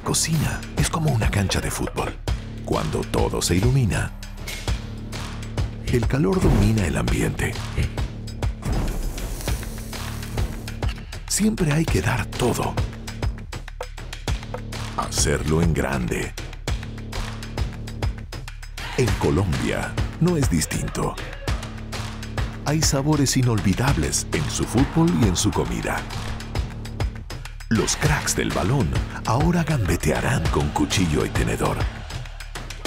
La cocina es como una cancha de fútbol. Cuando todo se ilumina, el calor domina el ambiente. Siempre hay que dar todo. Hacerlo en grande. En Colombia no es distinto. Hay sabores inolvidables en su fútbol y en su comida. Los cracks del balón ahora gambetearán con cuchillo y tenedor.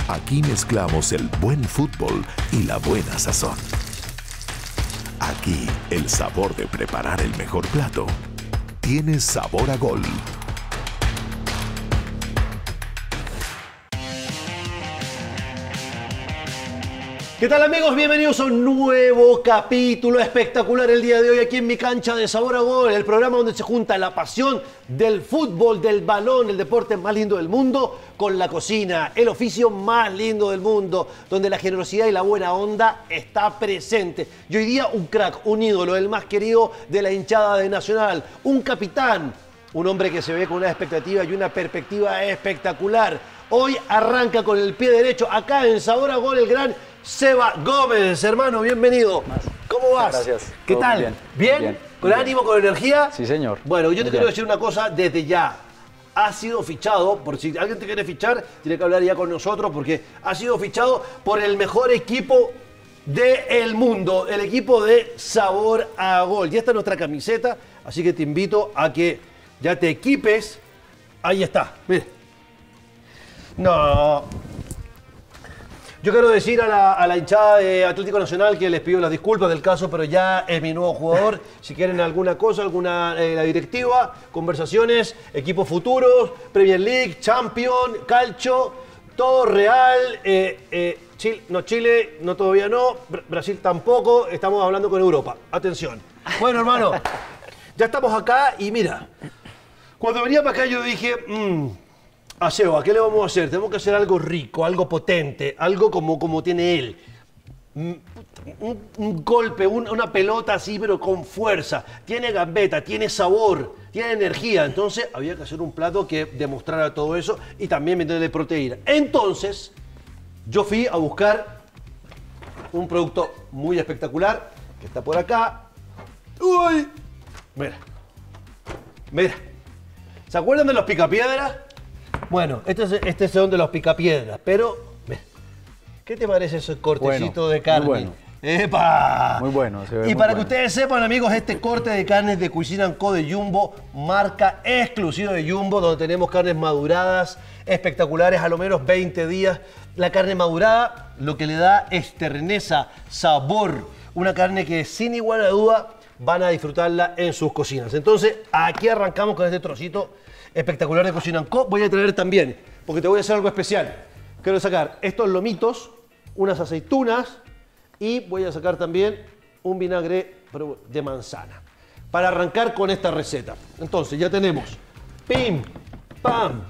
Aquí mezclamos el buen fútbol y la buena sazón. Aquí el sabor de preparar el mejor plato tiene sabor a gol. ¿Qué tal amigos? Bienvenidos a un nuevo capítulo espectacular el día de hoy aquí en mi cancha de Sabor a Gol, el programa donde se junta la pasión del fútbol, del balón, el deporte más lindo del mundo, con la cocina, el oficio más lindo del mundo, donde la generosidad y la buena onda está presente. Y hoy día un crack, un ídolo, el más querido de la hinchada de Nacional, un capitán, un hombre que se ve con una expectativa y una perspectiva espectacular. Hoy arranca con el pie derecho acá en Sabor a Gol el gran Seba Gómez, hermano, bienvenido. ¿Cómo vas? Gracias. ¿Qué tal? bien, ¿Bien? bien, ¿Con bien. ánimo, con energía? Sí, señor. Bueno, yo te quiero decir una cosa desde ya. Ha sido fichado, por si alguien te quiere fichar, tiene que hablar ya con nosotros porque ha sido fichado por el mejor equipo del mundo, el equipo de Sabor a Gol. Ya está nuestra camiseta, así que te invito a que ya te equipes. Ahí está, mire. No, yo quiero decir a la, a la hinchada de Atlético Nacional que les pido las disculpas del caso, pero ya es mi nuevo jugador. Si quieren alguna cosa, alguna eh, la directiva, conversaciones, equipos futuros, Premier League, Champion, Calcio, todo real. eh, eh, Chile, no, Chile, no todavía no. Br- Brasil tampoco. Estamos hablando con Europa. Atención. Bueno, hermano, ya estamos acá y mira, cuando venía para acá yo dije, a Seba, ¿qué le vamos a hacer? Tenemos que hacer algo rico, algo potente, algo como, como tiene él. Mm, Un, golpe, un- una pelota así, pero con fuerza. Tiene gambeta, tiene sabor, tiene energía. Entonces había que hacer un plato que demostrara todo eso y también meterle proteína. Entonces, yo fui a buscar un producto muy espectacular que está por acá. Uy, mira, mira. ¿Se acuerdan de los picapiedras? Bueno, este es, este son de los picapiedras, pero ¿qué te parece ese cortecito Bueno, de carne? muy bueno. ¡Epa! Muy bueno, se ve Y muy para que ustedes sepan, amigos, este corte de carnes de Cuisine Co de Jumbo, marca exclusiva de Jumbo, donde tenemos carnes maduradas espectaculares, a lo menos 20 días. La carne madurada lo que le da es terneza, sabor, una carne que sin igual a duda van a disfrutarla en sus cocinas. Entonces, aquí arrancamos con este trocito espectacular de Cocina Co. Voy a traer también, porque te voy a hacer algo especial. Quiero sacar estos lomitos, unas aceitunas y voy a sacar también un vinagre de manzana para arrancar con esta receta. Entonces, ya tenemos pim, pam,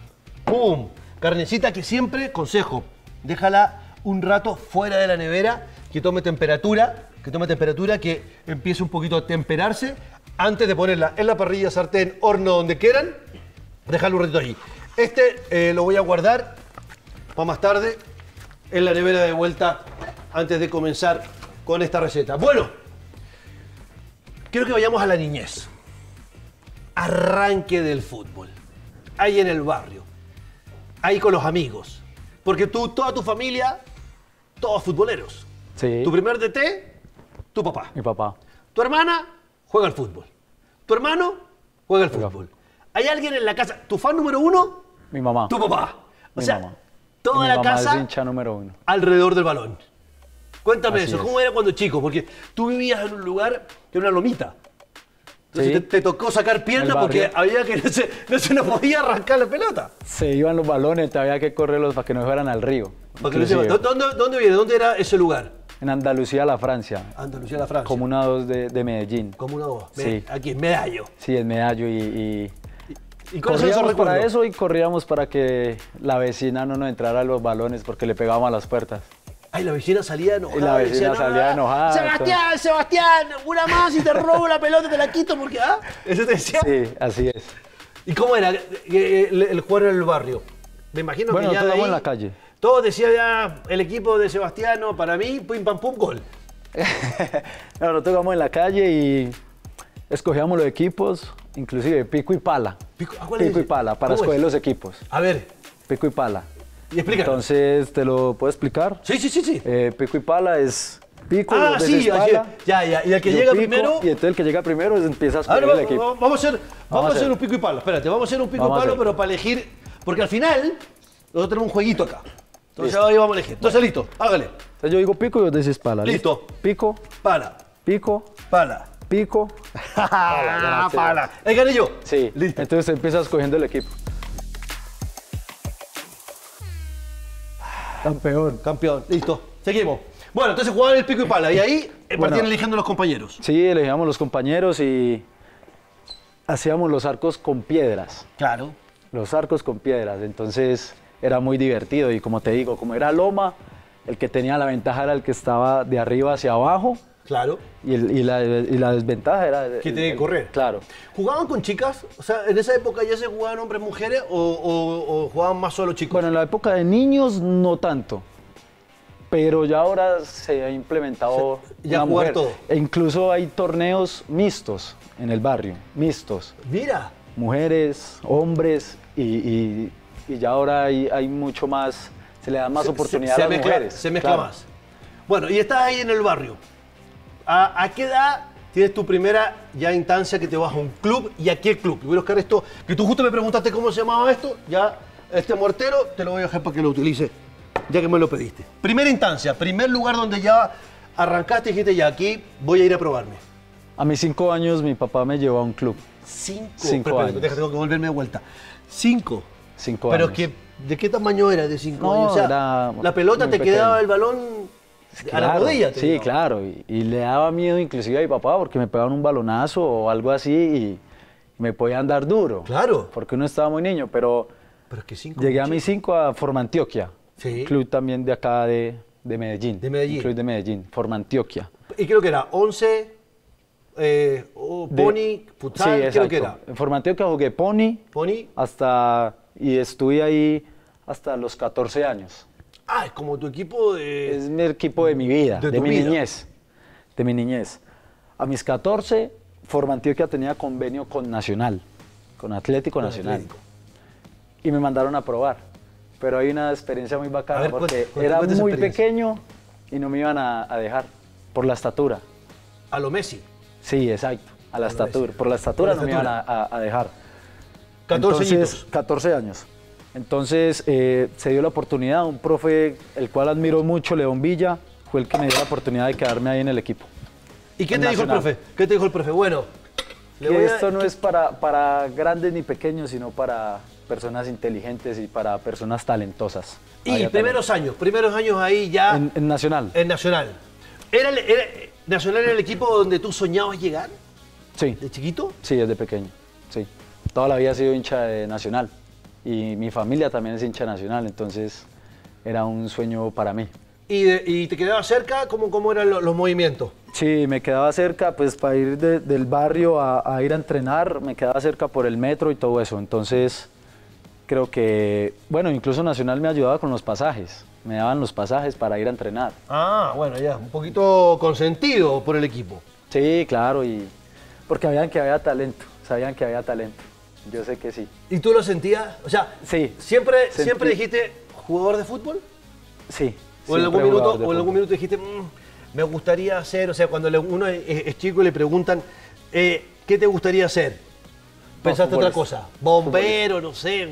pum, carnecita que siempre, consejo, déjala un rato fuera de la nevera, que tome temperatura, que tome temperatura, que empiece un poquito a temperarse antes de ponerla en la parrilla, sartén, horno, donde quieran, dejarlo un ratito ahí. Este eh, lo voy a guardar para más tarde en la nevera de vuelta antes de comenzar con esta receta. Bueno, quiero que vayamos a la niñez. Arranque del fútbol. Ahí en el barrio. Ahí con los amigos. Porque tú, toda tu familia, todos futboleros. Sí. Tu primer DT, tu papá. Mi papá. Tu hermana juega al fútbol. Tu hermano juega al fútbol. Hay alguien en la casa, tu fan número uno, Mi mamá. tu papá. O Mi sea, mamá. toda Mi la mamá casa es hincha número uno. alrededor del balón. Cuéntame Así eso, es. ¿cómo era cuando chico? Porque tú vivías en un lugar que era una lomita. Entonces Sí. te, te tocó sacar pierna porque había que no se, no se nos podía arrancar la pelota. Se iban los balones, había que correrlos para que no fueran al río. Para que no se- Inclusive, ¿Dónde, dónde viene? ¿Dónde era ese lugar? En Andalucía, la Francia. Andalucía, la Francia. Comuna 2 de, de Medellín. Como una voz. Sí. Aquí, en Medallo. Sí, en Medallo y, y ¿Y corríamos para eso y corríamos para que la vecina no nos entrara a los balones porque le pegábamos a las puertas. Ay, la vecina salía enojada. Y la y decía, vecina salía "No, enojada, Sebastián, Sebastián, una más y te robo la pelota y te la quito porque, ¿ah? Eso te decía. Sí, así es. ¿Y cómo era eh, el, el jugar en el barrio? Me imagino Bueno, que ya en la calle. Todo decía ya el equipo de Sebastiano, para mí, pim pam pum gol. No, nosotros jugamos en la calle y escogíamos los equipos, inclusive pico y pala. Pico- ah, ¿cuál es Pico y pala, para ¿Cómo escoger es? los equipos. A ver, Pico y pala. y explícanos. Entonces, ¿te lo puedo explicar? sí, sí, sí, sí. Eh, pico y pala es pico, Ah, sí, pala, ya, ya. Y el que llega pico, primero- Y entonces el que llega primero es- empieza a A ver, escoger el equipo. va- vamos a hacer, vamos a hacer hacer. un pico y palo. Espérate, vamos a hacer un pico Vamos y a palo, hacer. pero para elegir. Porque al final, nosotros tenemos un jueguito acá. Entonces Listo. ahí vamos a elegir. Entonces, listo, hágale. Entonces yo digo pico y vos decís pala. Listo. Pico, Pala, pico, pala. Pico. Ah, pala. ¿Ahí gané yo? Sí. Listo. Entonces empiezas escogiendo el equipo. Campeón. Campeón, listo. Seguimos. Bueno, entonces jugaban el pico y pala. Y ahí eh, Bueno. partían eligiendo los compañeros. Sí, elegíamos los compañeros y hacíamos los arcos con piedras. Claro. Los arcos con piedras. Entonces era muy divertido y como te digo, como era loma, el que tenía la ventaja era el que estaba de arriba hacia abajo Claro. y, el- y la, y la desventaja era... Que tiene que correr. Claro. ¿Jugaban con chicas? O sea, ¿en esa época ya se jugaban hombres mujeres o, o- o jugaban más solo chicos? Bueno, en la época de niños no tanto, pero ya ahora se ha implementado Se- ya una jugar mujer. todo. E incluso hay torneos mixtos en el barrio, mixtos, Mira. mujeres, hombres y, y- y ya ahora hay, hay mucho más, se le da más Se- oportunidad se, a las mezcla, mujeres. Se mezcla claro. más. Bueno, y estás ahí en el barrio. ¿A, a qué edad tienes tu primera ya instancia que te vas a un club y a qué club? Y voy a buscar esto, que tú justo me preguntaste cómo se llamaba esto, ya este mortero te lo voy a dejar para que lo utilice, ya que me lo pediste. Primera instancia, primer lugar donde ya arrancaste y dijiste, ya aquí voy a ir a probarme. A mis cinco años mi papá me llevó a un club, Cinco. Cinco años. deja, tengo que volverme de vuelta. Cinco. cinco Pero años. que, ¿de qué tamaño era de cinco No, años? O sea, era la pelota te quedaba el balón a la rodilla. te Sí, digo. claro. Y, y le daba miedo inclusive a mi papá porque me pegaban un balonazo o algo así y me podían dar duro. Claro. Porque uno estaba muy niño, pero Pero es que cinco. llegué a mis cinco a Formantioquia. Sí. Club también de acá de, de Medellín. De Medellín. Club de Medellín, Formantioquia. Y creo que era 11, eh, o De- Pony, futsal, sí, creo que era. En Formantioquia jugué pony Pony. hasta y estuve ahí hasta los 14 años. Ah, es como tu equipo de. Es mi equipo de mi vida, De mi vida. niñez. De mi niñez. A mis 14, Formantioquia tenía convenio con Nacional, con Atlético Con Nacional. Atlético. Y me mandaron a probar. Pero hay una experiencia muy bacana ver, porque era muy pequeño y no me iban a, a dejar por la estatura. A lo Messi. Sí, exacto. A la estatura. Por la estatura Por la no me iban a, dejar. 14 Entonces, añitos. 14 años. Entonces eh, se dio la oportunidad, un profe el cual admiro mucho, León Villa, fue el que me dio la oportunidad de quedarme ahí en el equipo. ¿Y qué te dijo el Nacional. profe? ¿Qué te dijo el profe? Bueno, le Que voy a- esto no es para, para grandes ni pequeños, sino para personas inteligentes y para personas talentosas. Y primeros años, primeros años ahí ya. En, en Nacional. en Nacional. ¿Era, el- era- ¿Nacional era el equipo donde tú soñabas llegar sí, de chiquito? sí, desde pequeño. Sí. Toda la vida he sido hincha de Nacional. Y mi familia también es hincha nacional, entonces era un sueño para mí. ¿Y, de- y te quedaba cerca? ¿Cómo, cómo eran lo- los movimientos? Sí, me quedaba cerca, pues para ir de- del barrio a, a ir a entrenar, me quedaba cerca por el metro y todo eso. Entonces, creo que, bueno, incluso Nacional me ayudaba con los pasajes, me daban los pasajes para ir a entrenar. Ah, bueno, ya, un poquito consentido por el equipo. Sí, claro, y porque sabían que había talento, sabían que había talento. Yo sé que sí. ¿Y tú lo sentías? O sea, Sí. ¿siempre, Sentí- ¿siempre dijiste jugador de fútbol? Sí. ¿O en, algún minuto, o en algún minuto dijiste, "Mm, me gustaría hacer, o sea, cuando uno es, es chico y le preguntan, eh, ¿qué te gustaría hacer? ¿Pensaste otra cosa? Bombero, no sé.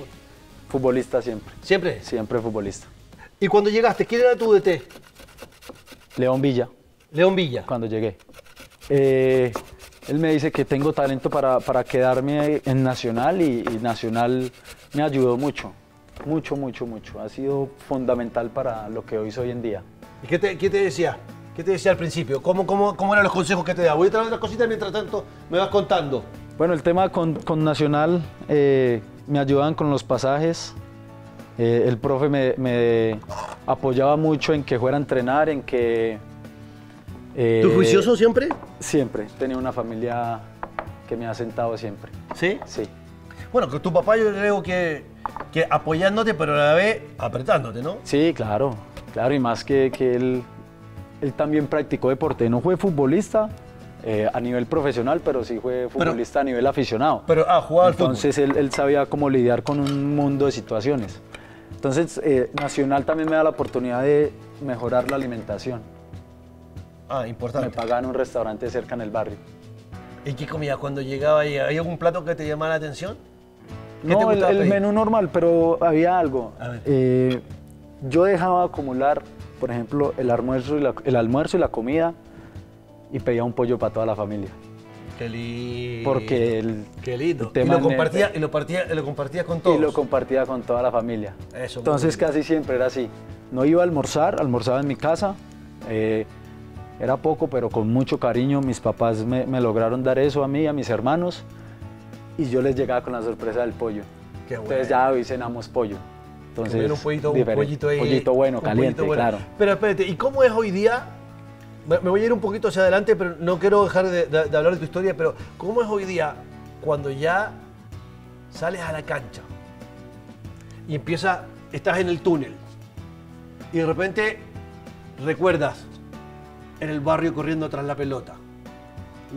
Futbolista siempre, ¿Siempre? siempre futbolista. Y cuando llegaste, ¿quién era tu DT? León Villa. León Villa. cuando llegué. Eh, él me dice que tengo talento para, para quedarme en Nacional y, y Nacional me ayudó mucho, mucho, mucho, mucho. Ha sido fundamental para lo que hoy soy en día. ¿Y qué te, qué te decía? ¿Qué te decía al principio? ¿Cómo, cómo, cómo eran los consejos que te daba? Voy a traer otras cositas mientras tanto me vas contando. Bueno, el tema con, con Nacional, eh, me ayudaban con los pasajes. Eh, el profe me, me apoyaba mucho en que fuera a entrenar, en que... eh, ¿Tú juicioso siempre? Siempre. Tenía una familia que me ha sentado siempre. Sí. Sí. Bueno, que tu papá yo creo que, que apoyándote, pero a la vez apretándote, ¿no? Sí, claro, claro, y más que, que él, él también practicó deporte. No fue futbolista eh, a nivel profesional, pero sí fue futbolista a nivel aficionado. Pero, ah, jugaba al fútbol. Entonces él, él sabía cómo lidiar con un mundo de situaciones. Entonces, eh, Nacional también me da la oportunidad de mejorar la alimentación. Ah, Me importante. pagaban un restaurante cerca en el barrio. ¿Y qué comías cuando llegaba ahí? ¿Hay algún plato que te llamara la atención? ¿Qué te No, el, el menú normal, pero había algo. A ver. Eh, yo dejaba acumular, por ejemplo, el almuerzo, y la, el almuerzo y la comida y pedía un pollo para toda la familia. Qué lindo. Porque el, Qué lindo. el Y tema lo en- compartía, y lo partía, y lo compartías con todos. y lo compartía con toda la familia. Eso, Entonces casi siempre era así. No iba a almorzar, almorzaba en mi casa. eh, era poco, pero con mucho cariño. Mis papás me, me lograron dar eso a mí, a mis hermanos. Y yo les llegaba con la sorpresa del pollo. Qué bueno. Entonces ya hoy cenamos pollo. Entonces, un pollito, un pollito ahí. Pollito bueno, un caliente, pollito bueno. claro. Pero espérate, ¿y cómo es hoy día? Me me voy a ir un poquito hacia adelante, pero no quiero dejar de, de- de hablar de tu historia, pero ¿cómo es hoy día cuando ya sales a la cancha y empieza, estás en el túnel y de repente recuerdas en el barrio corriendo tras la pelota?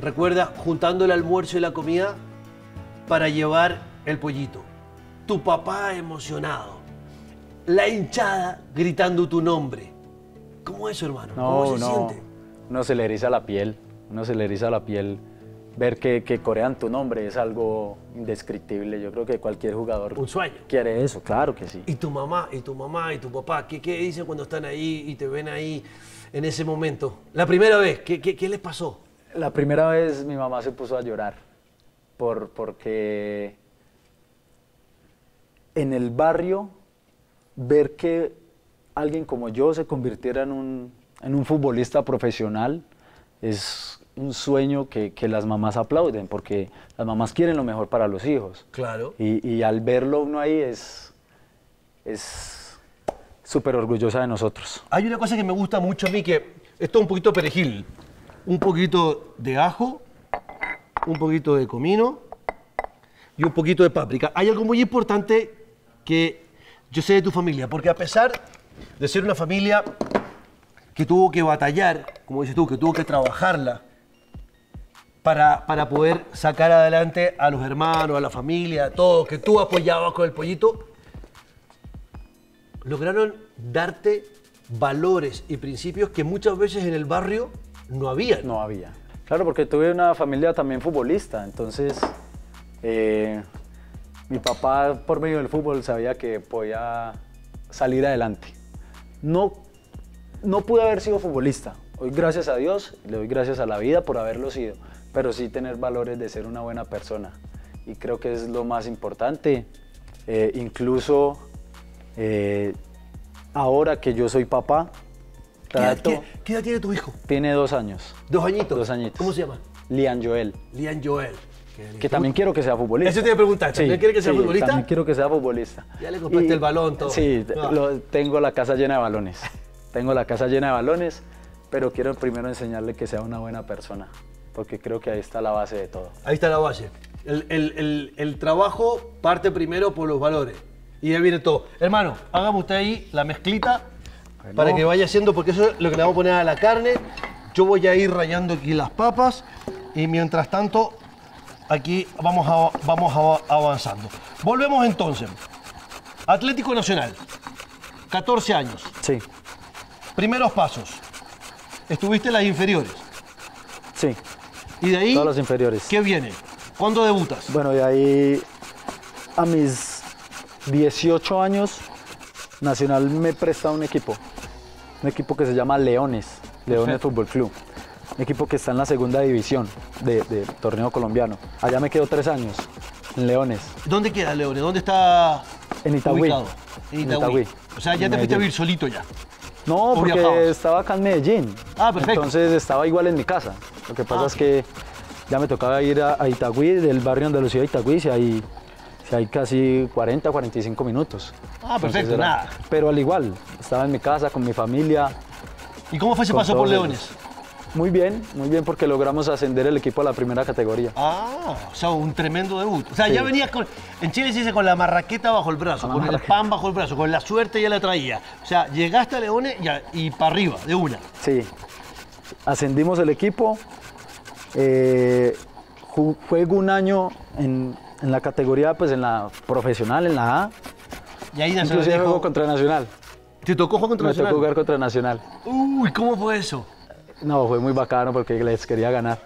Recuerdas juntando el almuerzo y la comida para llevar el pollito. Tu papá emocionado. La hinchada gritando tu nombre. ¿Cómo es eso, hermano? ¿Cómo No, se no. siente? Uno se le eriza la piel. Uno se le eriza la piel. Ver que, que corean tu nombre es algo indescriptible. Yo creo que cualquier jugador Un sueño. quiere eso, claro que sí. Y tu mamá, y tu mamá, y tu papá, ¿qué, qué dicen cuando están ahí y te ven ahí en ese momento? La primera vez, ¿qué, qué, qué les pasó? La primera vez mi mamá se puso a llorar por, porque en el barrio ver que alguien como yo se convirtiera en un, en un futbolista profesional es un sueño que, que las mamás aplauden porque las mamás quieren lo mejor para los hijos. Claro. Y, y al verlo uno ahí es es súper orgullosa de nosotros. Hay una cosa que me gusta mucho a mí, que esto es un poquito perejil, un poquito de ajo, un poquito de comino y un poquito de páprica. Hay algo muy importante que yo sé de tu familia, porque a pesar de ser una familia que tuvo que batallar, como dices tú, que tuvo que trabajarla para, para poder sacar adelante a los hermanos, a la familia, a todos, que tú apoyabas con el pollito, lograron darte valores y principios que muchas veces en el barrio no habían. No había. Claro, porque tuve una familia también futbolista, entonces eh, mi papá por medio del fútbol sabía que podía salir adelante. No, no pude haber sido futbolista. Hoy gracias a Dios, le doy gracias a la vida por haberlo sido, pero sí tener valores de ser una buena persona. Y creo que es lo más importante. Eh, incluso eh, ahora que yo soy papá, ¿Qué trato, qué- qué edad tiene tu hijo? tiene dos años. Dos añitos. Dos añitos. ¿Cómo se llama? Lian Joel, Lian Joel. Qué que también quiero que sea futbolista. Eso te iba a preguntar, ¿también quiere que sea sí, futbolista? También quiero que sea futbolista. Ya le compraste el balón, todo. Sí, Ah. lo- tengo la casa llena de balones. tengo la casa llena de balones, pero quiero primero enseñarle que sea una buena persona, porque creo que ahí está la base de todo. Ahí está la base. El, el- el- el trabajo parte primero por los valores. Y ahí viene todo. Hermano, hágame usted ahí la mezclita para que vaya haciendo, porque eso es lo que le vamos a poner a la carne. Yo voy a ir rayando aquí las papas y mientras tanto aquí vamos, a- vamos a- avanzando. Volvemos entonces. Atlético Nacional, 14 años, Sí, primeros pasos. Estuviste en las inferiores. sí. Y de ahí, Todas las inferiores. ¿qué viene? ¿Cuándo debutas? Bueno, de ahí a mis 18 años, Nacional me presta un equipo. Un equipo que se llama Leones, Leones Fútbol Club. Un equipo que está en la segunda división de- del torneo colombiano. Allá me quedo tres años, en Leones. ¿Dónde queda Leones? ¿Dónde está En Itagüí. ubicado? En En Itagüí. Itagüí. O sea, ya te fuiste a vivir solito ya. No, ¿O porque viajabas? estaba acá en Medellín. Ah, perfecto. Entonces estaba igual en mi casa. Lo que pasa Ah. es que ya me tocaba ir a, a Itagüí, del barrio Andalucía a Itagüí, si hay, si hay casi 40, 45 minutos. Ah, perfecto, nada. Pero al igual, estaba en mi casa con mi familia. ¿Y cómo fue ese paso por Leones? Muy bien, muy bien porque logramos ascender el equipo a la primera categoría. Ah, o sea, un tremendo debut. O sea, Sí. ya venías con. En Chile se dice con la marraqueta bajo el brazo, Con el pan bajo el brazo, con la suerte ya la traía. O sea, llegaste a Leones ya, y para arriba, de una. Sí, ascendimos el equipo. eh, ju- juego un año en, en la categoría, pues en la profesional, en la A. Y ahí Nacional Inclusive dijo, juego contra Nacional. ¿Te tocó jugar contra Me Nacional? tocó jugar contra Nacional. Uy, ¿cómo fue eso? No, fue muy bacano porque les quería ganar.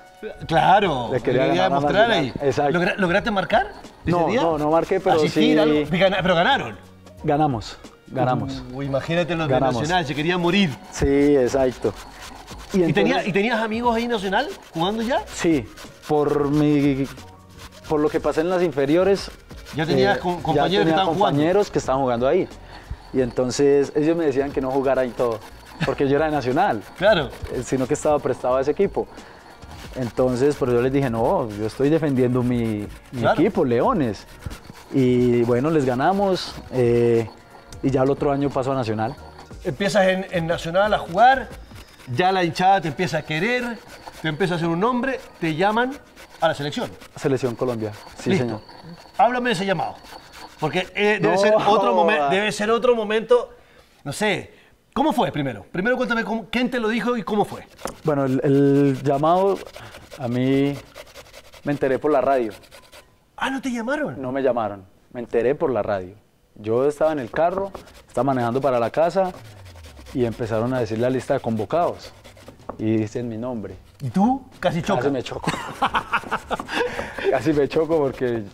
Claro, Le quería ganar mostrar ahí. Exacto. ¿Logra- ¿Lograste marcar? ese No, día? no, no marqué, pero Asistir, sí- Pero ganaron. Ganamos, ganamos. Uy, imagínate los Ganamos. de Nacional, se querían morir. Sí, exacto. ¿Y, entonces- tenía- ¿Y tenías amigos ahí en Nacional jugando ya? Sí, por mi por lo que pasé en las inferiores. Ya eh, ya compañeros que tenía estaban jugando. compañeros que estaban jugando ahí. Y entonces ellos me decían que no jugara y todo, porque yo era de Nacional, Claro. eh, sino que estaba prestado a ese equipo. Entonces, pero yo les dije, no, yo estoy defendiendo mi, mi Claro. equipo, Leones. Y bueno, les ganamos eh, y ya el otro año pasó a Nacional. Empiezas en, en Nacional a jugar, ya la hinchada te empieza a querer, te empieza a hacer un nombre, te llaman a la selección. Selección Colombia, sí Listo. señor. Háblame de ese llamado. Porque eh, debe, No. ser otro momen- debe ser otro momento, no sé. ¿Cómo fue primero? Primero cuéntame cómo- quién te lo dijo y cómo fue. Bueno, el, el llamado a mí me enteré por la radio. Ah, ¿no te llamaron? No me llamaron, me enteré por la radio. Yo estaba en el carro, estaba manejando para la casa y empezaron a decir la lista de convocados. Y dicen mi nombre. ¿Y tú? Casi choca. Casi me choco. Casi me choco porque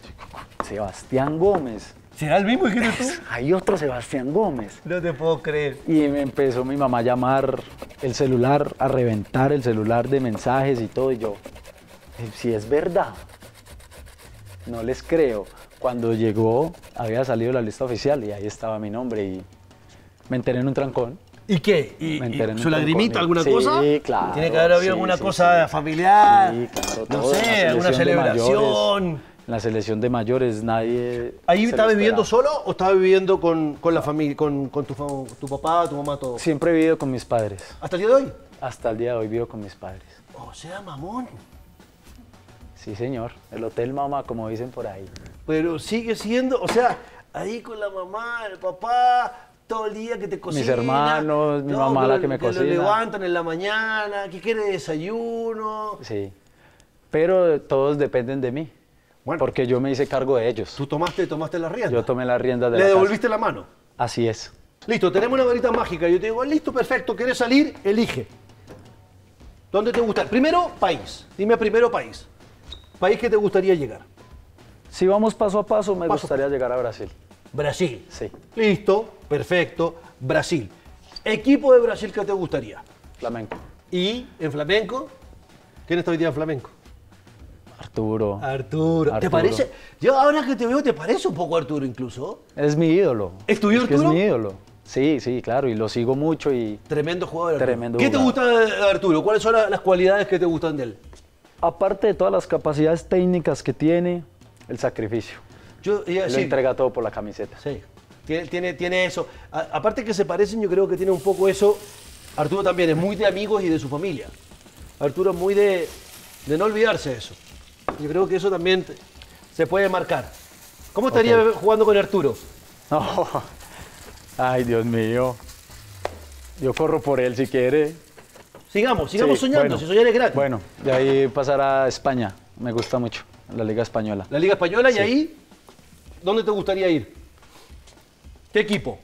Sebastián Gómez. ¿Será el mismo que eres tú? Hay otro Sebastián Gómez. No te puedo creer. Y me empezó mi mamá a llamar el celular, a reventar el celular de mensajes y todo. Y yo, "Eh, si es verdad, no les creo. Cuando llegó, había salido la lista oficial y ahí estaba mi nombre y me enteré en un trancón. ¿Y qué? ¿Y, Me y enteré en su lagrimita, alguna Sí, cosa? claro, Tiene que haber habido sí, alguna sí, cosa sí. familiar. Sí, claro, no todo, la sé, alguna celebración. mayores, la selección de mayores nadie. ¿Ahí estaba viviendo solo o estaba viviendo con, con la familia, con, con tu, tu papá, tu mamá, todo? Siempre he vivido con mis padres. ¿Hasta el día de hoy? Hasta el día de hoy vivo con mis padres. O sea, mamón. Sí, señor. El hotel mamá, como dicen por ahí. Pero sigue siendo, o sea, ahí con la mamá, el papá, todo el día que te cocina. hermanos, mi mamá la que me Lo cocina. levantan en la mañana, que quiere desayuno. Sí. Pero todos dependen de mí. Bueno. Porque yo me hice cargo de ellos. Tú tomaste, tomaste la rienda. Yo tomé las riendas de Le la casa. devolviste la mano. Así es. Listo, tenemos una varita mágica. Yo te digo, listo, perfecto, ¿quieres salir? Elige. ¿Dónde te gusta? Primero, país. Dime primero país. País que te gustaría llegar. Si vamos paso a paso, me Paso gustaría llegar a Brasil. Brasil. Sí. Listo, perfecto. Brasil. Equipo de Brasil que te gustaría. Flamenco. Y en flamenco, ¿quién está hoy día en flamenco? Arturo. Arturo. ¿Te Arturo. parece? Yo ahora que te veo, ¿te parece un poco Arturo incluso? Es mi ídolo. ¿Es tuyo que es Arturo? mi ídolo. Sí, sí, claro. Y lo sigo mucho y Tremendo jugador. Arturo. Tremendo ¿Qué te gusta de Arturo? ¿Cuáles son la- las cualidades que te gustan de él? aparte de todas las capacidades técnicas que tiene, el sacrificio. Yo Lo entrega todo por la camiseta. Sí, tiene, tiene, tiene eso. A- aparte que se parecen, yo creo que tiene un poco eso. Arturo también es muy de amigos y de su familia. Arturo es muy de, de no olvidarse de eso. Yo creo que eso también te- se puede marcar. ¿Cómo estaría jugando con Arturo? No. Ay, Dios mío. Yo corro por él si quiere. Sigamos, sigamos Sí, soñando, bueno. si soñar es gratis. Bueno, de ahí pasar a España. Me gusta mucho, la Liga Española. La Liga Española y Sí. ahí, ¿dónde te gustaría ir? ¿Qué equipo?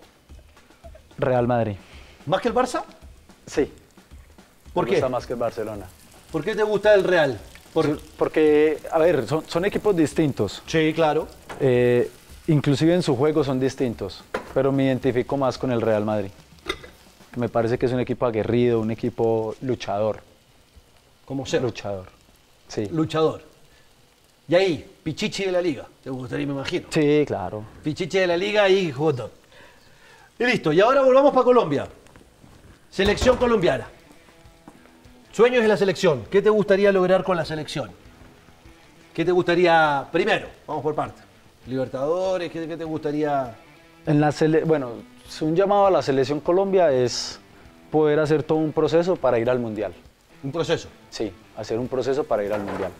Real Madrid. ¿Más que el Barça? Sí. ¿Por me qué? gusta más que el Barcelona. ¿Por qué te gusta el Real? Por- Porque, a ver, son, son equipos distintos. Sí, claro. Eh, inclusive en su juego son distintos. Pero me identifico más con el Real Madrid. Me parece que es un equipo aguerrido, un equipo luchador. Como sea. Luchador. Sí. Luchador. Y ahí, Pichichi de la Liga. Te gustaría, me imagino. Sí, claro. Pichichi de la Liga y Joto. Y listo. Y ahora volvamos para Colombia. Selección colombiana. Sueños de la selección. ¿Qué te gustaría lograr con la selección? ¿Qué te gustaría, primero, vamos por parte, Libertadores, ¿qué, qué te gustaría? En la sele- bueno, un llamado a la selección Colombia es poder hacer todo un proceso para ir al Mundial. Un proceso. Sí, hacer un proceso para ir al Mundial.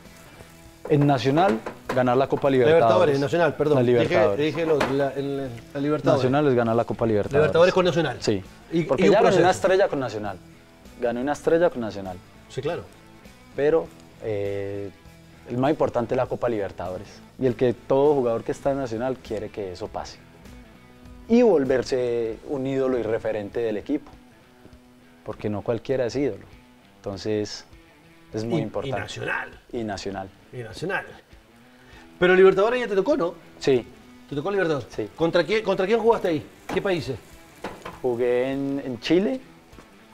En Nacional, ganar la Copa Libertadores. Libertadores, Nacional, perdón. La Libertadores. Dije, la, el- la Libertadores. Nacional es ganar la Copa Libertadores. Libertadores con Nacional. Sí. Y, Porque y un ya gané proceso. una estrella con Nacional. Gané una estrella con Nacional. Sí, claro. Pero eh, el más importante es la Copa Libertadores. Y el que todo jugador que está en Nacional quiere que eso pase. Y volverse un ídolo y referente del equipo. Porque no cualquiera es ídolo. Entonces, es muy Y- importante. Y Nacional. Y Nacional. Y Nacional. Pero Libertadores ya te tocó, ¿no? Sí, ¿Te tocó Libertadores? Sí. ¿Contra quién, ¿Contra quién jugaste ahí? ¿Qué países? jugué en, en Chile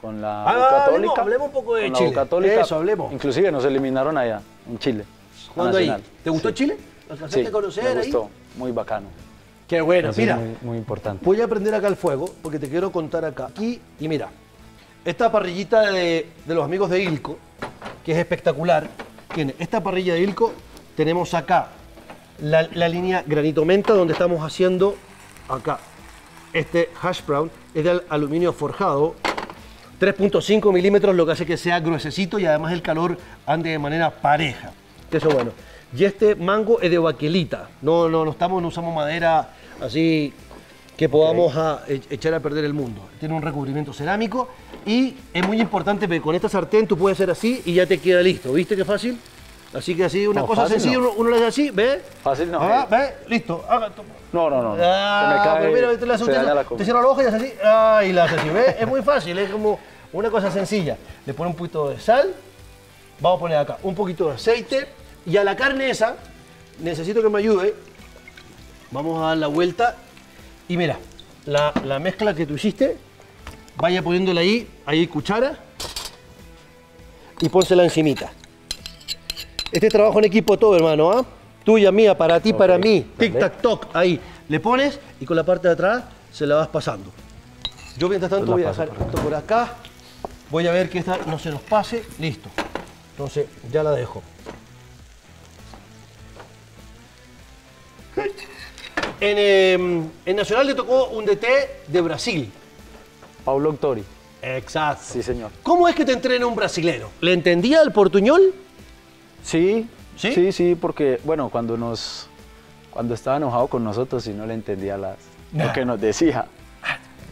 con la Ah, U Católica. hablemos- hablemos un poco de con la Chile. U Católica. Eso, hablemos. Inclusive nos eliminaron allá, en Chile. a ¿Jugando ahí? ¿Te gustó Sí. Chile? ¿Lo alcanzaste Sí, a conocer me ahí? gustó, muy bacano. Qué bueno. Eso Mira, muy, muy importante. voy a prender acá el fuego porque te quiero contar acá. Aquí, y mira, esta parrillita de, de los amigos de Ilco, que es espectacular, esta parrilla de Ilco, tenemos acá la, línea granito menta, donde estamos haciendo acá este hash brown, es de al- aluminio forjado, 3.5 milímetros, lo que hace que sea gruesecito y además el calor ande de manera pareja. Eso es bueno. Y este mango es de baquelita. No, no, no estamos, no usamos madera así que podamos a- e- echar a perder el mundo. Tiene un recubrimiento cerámico y es muy importante porque con esta sartén tú puedes hacer así y ya te queda listo. ¿Viste qué fácil? Así que así, una No, cosa sencilla, no. uno, uno le hace así, ¿ve? Fácil no, Ah, eh. ¿ve? Listo. Haga, toma. No, no, no. Ah, se me cae, pero mira, te, la hace se usted, daña la te comida. cierra los ojos y hace así. Ah, y la hace así. ¿Ves? Es muy fácil, es como una cosa sencilla. Le pone un poquito de sal, vamos a poner acá un poquito de aceite y a la carne esa, necesito que me ayude. Vamos a dar la vuelta y mira, la, la mezcla que tú hiciste, vaya poniéndola ahí, ahí cuchara y pónsela encimita. Este es trabajo en equipo todo, hermano, ¿ah? Tuya, mía, para ti, para mí. dale. Tic, tac, toc, ahí. Le pones y con la parte de atrás se la vas pasando. Yo mientras tanto voy a dejar esto por acá. Voy a ver que esta no se nos pase. Listo. Entonces, ya la dejo. En, em, en Nacional le tocó un DT de Brasil. Paulo Octori. Exacto. Sí, señor. ¿Cómo es que te entrena un brasilero? ¿Le entendía el portuñol? Sí, ¿Sí? sí, sí, porque, bueno, cuando nos, cuando estaba enojado con nosotros, sí no le entendía las, Nah. lo que nos decía.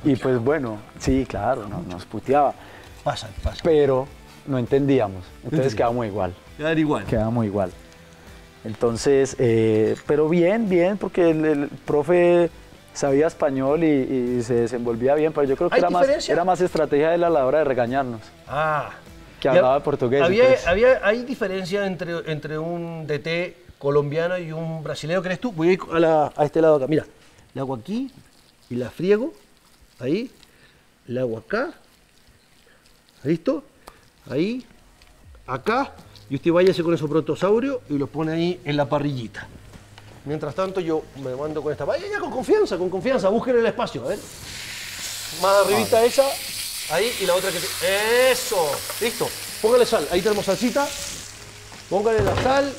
Y pues bueno, sí, claro, no- nos puteaba, Pasa, pasa. pero no entendíamos. Entonces quedamos igual, Quedar igual. quedamos igual. Entonces, eh, pero bien, bien, porque el, el profe sabía español y, y se desenvolvía bien, pero yo creo que ¿Hay era más, era más estrategia de él a la hora de regañarnos. Ah. Que hablaba hab- portugués, Había, entonces. había- ¿Hay diferencia entre, entre un DT colombiano y un brasileño, crees tú? Voy a ir a, la- a este lado acá. Mira, la hago aquí y la friego. Ahí. La hago acá. ¿Listo? Ahí. Acá. Y usted váyase con esos brontosaurio y lo pone ahí en la parrillita. Mientras tanto, yo me mando con esta. Vaya ya con confianza, con confianza. Busquen el espacio, a ver. Más arribita esa, ahí, y la otra que... te- ¡Eso! Listo. Póngale sal. Ahí tenemos salsita. Póngale la sal.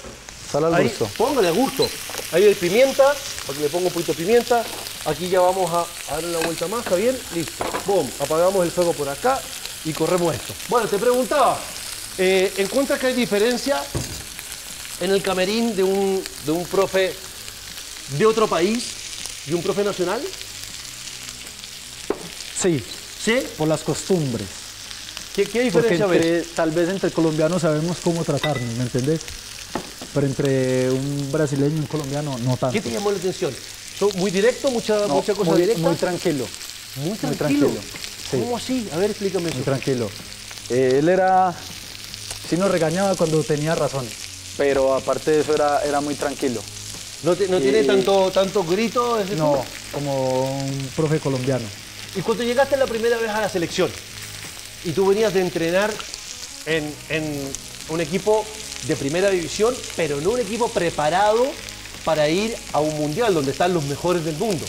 Sal al Ahí, gusto. Póngale a gusto. Ahí el pimienta, que le ponga un poquito de pimienta. Aquí ya vamos a, a darle una vuelta más, ¿está bien? Listo. Boom. Apagamos el fuego por acá y corremos esto. Bueno, te preguntaba, eh, ¿encuentras que hay diferencia en el camerín de un, de un profe de otro país y un profe nacional? Sí, ¿Sí? por las costumbres. ¿Qué, qué diferencia entre, tal vez entre colombianos sabemos cómo tratarnos, ¿me entendés? Pero entre un brasileño y un colombiano no tanto. ¿Qué te llamó la atención? ¿Son muy directo, mucha, No, mucha cosa muy, directa? muy tranquilo. Muy muy tranquilo. tranquilo, sí. ¿Cómo así? A ver, explícame eso. Muy tranquilo. Eh, él era, Sí nos regañaba cuando tenía razón. pero aparte de eso era, era muy tranquilo. ¿No, te- no Y- tiene tanto, tanto grito? ese No, tipo? como un profe colombiano. Y cuando llegaste la primera vez a la selección y tú venías de entrenar en, en un equipo de primera división, pero no un equipo preparado para ir a un mundial donde están los mejores del mundo.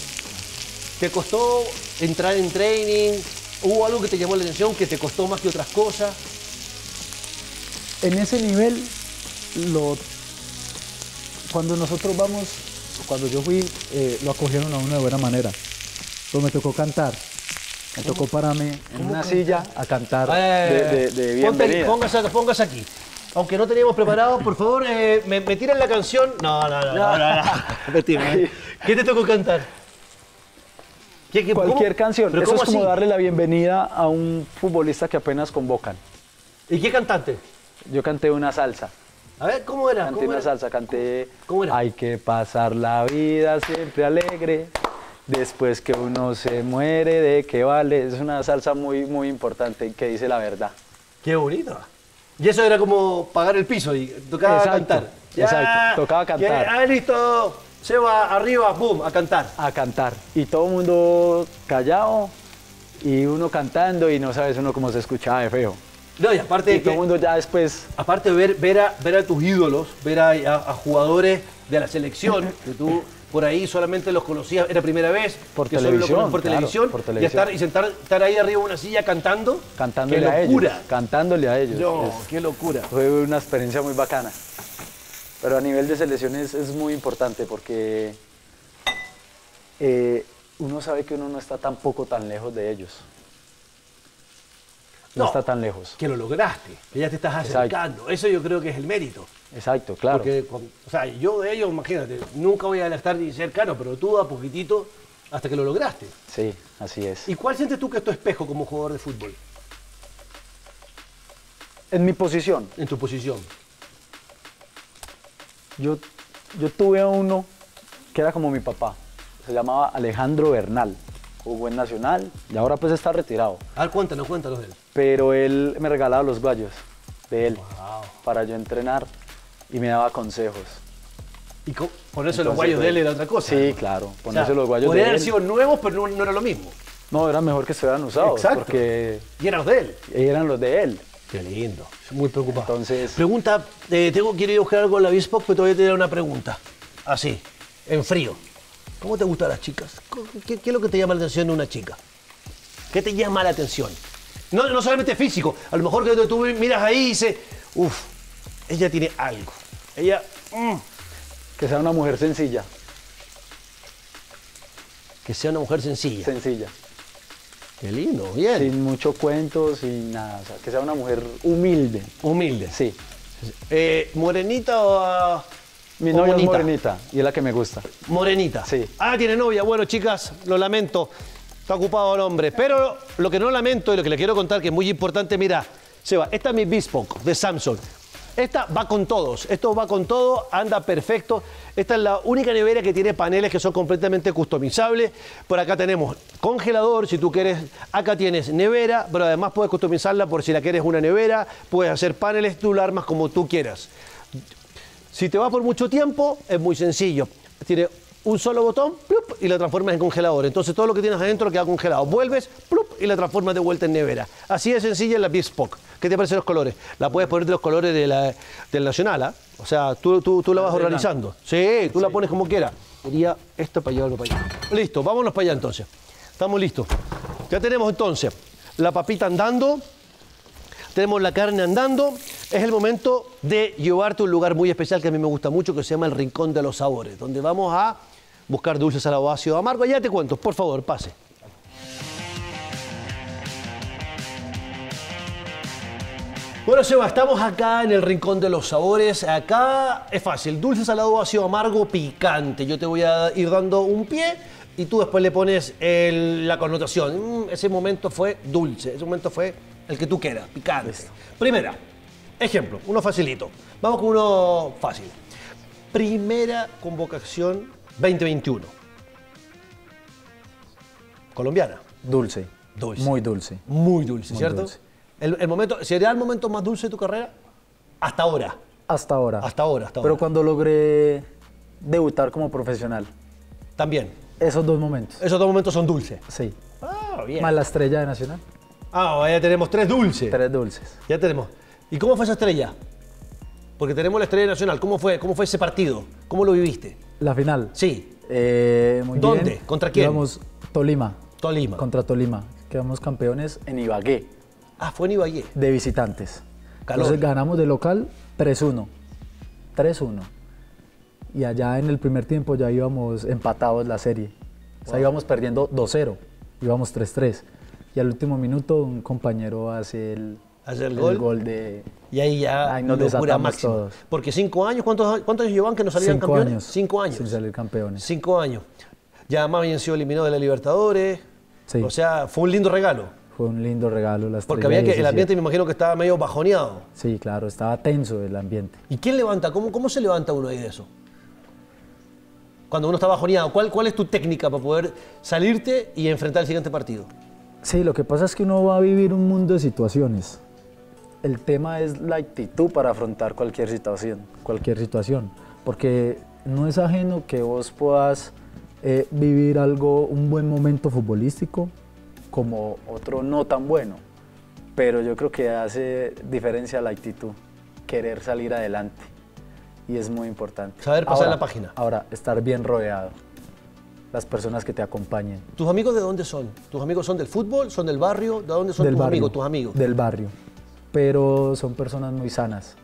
¿Te costó entrar en training? ¿Hubo algo que te llamó la atención que te costó más que otras cosas? En ese nivel, lo, cuando nosotros vamos, cuando yo fui, eh, lo acogieron a uno de buena manera. Pues me tocó cantar. Me tocó pararme en una silla a cantar Eh, de, de- de bienvenida. póngase, póngase aquí. Aunque no teníamos preparado, por favor, eh, me, me tiran la canción. No, no, no, no, no. no. ¿eh? ¿Qué te tocó cantar? ¿Qué- qué- Cualquier cómo? canción. ¿Pero Eso es como así? darle la bienvenida a un futbolista que apenas convocan. ¿Y qué cantante? Yo canté una salsa. A ver, ¿cómo era? Canté ¿Cómo una era? salsa, canté ¿Cómo era? Hay que pasar la vida siempre alegre. Después que uno se muere, ¿de qué vale? Es una salsa muy, muy importante que dice la verdad. Qué bonito. Y eso era como pagar el piso y tocaba Exacto, cantar. exacto, tocaba cantar. ya, ah, listo. Se va arriba, boom, a cantar. A cantar. Y todo el mundo callado y uno cantando y no sabes uno cómo se escuchaba de feo. No, y aparte Y de todo el mundo ya después aparte de ver, ver, a, ver a tus ídolos, ver a, a- a jugadores de la selección, que tú por ahí solamente los conocías, era primera vez, Por que televisión, por claro, televisión, por y, estar, y sentar, estar ahí arriba de una silla cantando. cantándole ¡Qué a locura! ellos. Cantándole a ellos. No, Es- qué locura. fue una experiencia muy bacana. Pero a nivel de selecciones es muy importante porque eh, uno sabe que uno no está tampoco tan lejos de ellos. No, No. está tan lejos. Que lo lograste, que ya te estás Exacto. acercando. Eso yo creo que es el mérito. Exacto, claro. Porque, o sea, yo de ellos, imagínate, nunca voy a estar ni cercano, pero tú a poquitito hasta que lo lograste. Sí, así es. ¿Y cuál sientes tú que es tu espejo como jugador de fútbol En mi posición, en tu posición? yo, yo tuve a uno que era como mi papá. Se llamaba Alejandro Bernal. Jugó en Nacional y ahora pues está retirado. A ver, cuéntanos, cuéntanos de él. Pero él me regalaba los guayos de él para yo entrenar y me daba consejos. Y ponerse los guayos de él era otra cosa. Sí, ¿no? claro, O sea, ponerse los guayos de podrían haber él. sido nuevos, pero no, no era lo mismo. No, era mejor que estuvieran usados Exacto. porque Y eran los de él. eran los de él. Qué lindo. Muy preocupado. Entonces- Pregunta, eh, tengo, quiero ir a buscar algo en la Bispo, pero todavía te voy a una pregunta. Así, en frío. ¿Cómo te gustan las chicas? ¿Qué, qué es lo que te llama la atención de una chica? ¿Qué te llama la atención? No, no solamente físico. A lo mejor que tú miras ahí y dices, uff, ella tiene algo. Ella, mm, Que sea una mujer sencilla, que sea una mujer sencilla. sencilla, Qué lindo, bien. sin mucho cuento, sin nada, o sea, que sea una mujer humilde. Humilde. Sí, Eh, ¿Morenita o ah, mi novia es morenita y es la que me gusta. Morenita. Sí. Ah, tiene novia. Bueno, chicas, lo lamento. Está ocupado el hombre. Pero lo que no lamento y lo que le quiero contar, que es muy importante, mira, Seba, esta es mi Bespoke de Samsung. Esta va con todos. Esto va con todo, anda perfecto. Esta es la única nevera que tiene paneles que son completamente customizables. Por acá tenemos congelador, si tú quieres. Acá tienes nevera, pero además puedes customizarla por si la quieres una nevera. Puedes hacer paneles, tú la armas como tú quieras. Si te va por mucho tiempo, es muy sencillo. Tiene un solo botón plup, y la transformas en congelador. Entonces todo lo que tienes adentro queda congelado. Vuelves plup, y la transformas de vuelta en nevera. Así de sencilla es la Bespoke. ¿Qué te parecen los colores? La puedes poner de los colores de la- del Nacional, ¿ah? O sea, tú, tú, tú la vas organizando. Sí, tú la pones como quieras. Sería esto para llevarlo para allá. Listo, vámonos para allá entonces. Estamos listos. Ya tenemos entonces la papita andando, tenemos la carne andando. Es el momento de llevarte a un lugar muy especial que a mí me gusta mucho, que se llama el Rincón de los Sabores, donde vamos a buscar dulces salado ácido amargo. Ya te cuento, por favor, pase. Bueno, Seba, estamos acá en el Rincón de los Sabores. Acá es fácil, dulce, salado, ácido, amargo, picante. Yo te voy a ir dando un pie y tú después le pones el- la connotación. Mm, ese momento fue dulce, ese momento fue el que tú quieras, picante. Primera, ejemplo, uno facilito. Vamos con uno fácil. Primera convocación 2021. Colombiana. Dulce. Dulce. Muy dulce. Muy dulce, Muy ¿cierto? dulce. El, el momento, ¿Sería el momento más dulce de tu carrera? Hasta ahora. Hasta ahora. Hasta ahora, hasta Pero ahora. cuando logré debutar como profesional, También. esos dos momentos. Esos dos momentos son dulces. Sí. Ah, bien. Más la estrella de Nacional. Ah, ya tenemos tres dulces. Tres dulces. Ya tenemos. ¿Y cómo fue esa estrella? Porque tenemos la estrella nacional. ¿Cómo fue? ¿Cómo fue ese partido? ¿Cómo lo viviste? La final. Sí. Eh, muy ¿Dónde? bien. ¿Contra quién? Íbamos Tolima. Tolima. Contra Tolima. Quedamos campeones En Ibagué. Ah, fue en Ibagué. de visitantes. Calor. Entonces ganamos de local 3-1. 3-1. Y allá en el primer tiempo ya íbamos empatados la serie. O sea, íbamos perdiendo 2-0. Íbamos 3-3. y al último minuto un compañero hace el, Hace el gol. de... Y ahí ya Ahí nos locura máxima. todos. Porque cinco años, ¿cuántos, cuántos años llevan que no salían Cinco campeones? años. Cinco años. Sin salir campeones. Cinco años. Ya más bien sido eliminado de la Libertadores. Sí. O sea, fue un lindo regalo. Fue un lindo regalo. La Porque había que, el 17. ambiente me imagino que estaba medio bajoneado. Sí, claro, estaba tenso el ambiente. ¿Y quién levanta? ¿Cómo, cómo se levanta uno ahí de eso? Cuando uno está bajoneado, ¿cuál, ¿cuál es tu técnica para poder salirte y enfrentar el siguiente partido? Sí, lo que pasa es que uno va a vivir un mundo de situaciones. El tema es la actitud para afrontar cualquier situación, cualquier situación, porque no es ajeno que vos puedas eh, vivir algo, un buen momento futbolístico, como otro no tan bueno, pero yo creo que hace diferencia la actitud, querer salir adelante, y es muy importante. Saber pasar Ahora- la página. Ahora, estar bien rodeado, las personas que te acompañen. ¿Tus amigos de dónde son? ¿Tus amigos son del fútbol? ¿Son del barrio? ¿De dónde son del tus barrio, amigos? ¿Tus amigos? Del barrio. Pero son personas muy sanas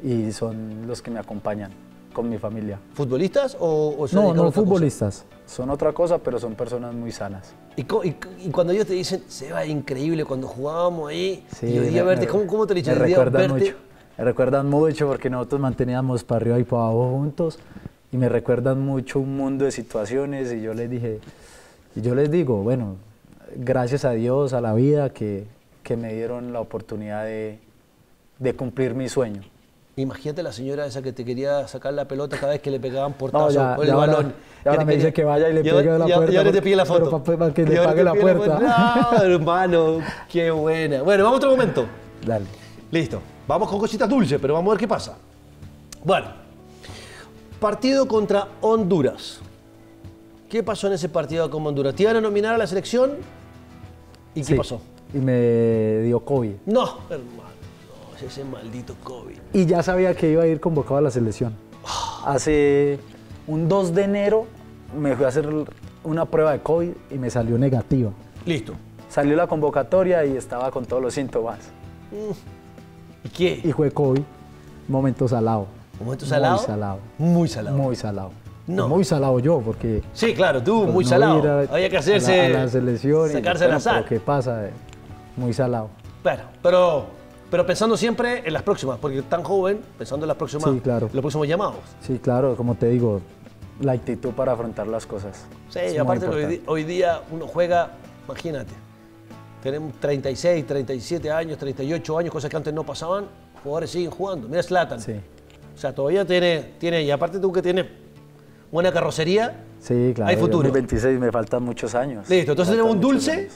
y son los que me acompañan con mi familia. ¿Futbolistas o, o se No, no otra cosa? futbolistas. Son otra cosa, pero son personas muy sanas. Y, y- y cuando ellos te dicen, se va increíble cuando jugábamos ahí, y hoy día me- verte, me- ¿cómo, cómo te lo Me dicen? Día recuerdan mucho. Me recuerdan mucho porque nosotros manteníamos para arriba y para abajo juntos y me recuerdan mucho un mundo de situaciones y yo les dije, y yo les digo, bueno, gracias a Dios, a la vida que, que me dieron la oportunidad de, de cumplir mi sueño. Imagínate la señora esa que te quería sacar la pelota cada vez que le pegaban portazo ya- con el ahora- balón. ahora me dice que vaya y le pegue la puerta Y ahora te pide la foto. pa- para que le pague la puerta. No, hermano, qué buena. Bueno, vamos a otro momento. Dale. Listo. Vamos con cositas dulces, pero vamos a ver qué pasa. Bueno, partido contra Honduras. ¿Qué pasó en ese partido con Honduras? ¿Te iban a nominar a la selección? ¿Y qué Sí, pasó? Y me dio COVID. No, hermano, no, ese maldito COVID. Y ya sabía que iba a ir convocado a la selección. Hace un 2 de enero me fui a hacer una prueba de COVID y me salió negativa. Listo. Salió la convocatoria y estaba con todos los síntomas. ¿Y qué? Y fue COVID. Momento salado. ¿Momento salado? Muy salado. Muy salado. Muy salado. No. Muy salado yo, porque Sí, claro, tú, pues, muy no salado. a- Había que a hacerse. la, a la selección. y, Sacarse bueno, la sal. ¿Qué pasa? Eh, Muy salado. Bueno, pero, pero pensando siempre en las próximas, porque tan joven, pensando en las próximas, Sí, claro. los próximos llamados. Sí, claro, como te digo, la actitud para afrontar las cosas. Sí, y aparte hoy, día uno juega, imagínate, tenemos 36, 37 años, 38 años, cosas que antes no pasaban, jugadores siguen jugando. Mira Zlatan. Sí. O sea, todavía tiene, tiene, y aparte tú que tienes buena carrocería, Sí, claro. Hay futuro. en mis 26 me faltan muchos años. listo. Entonces tenemos un dulce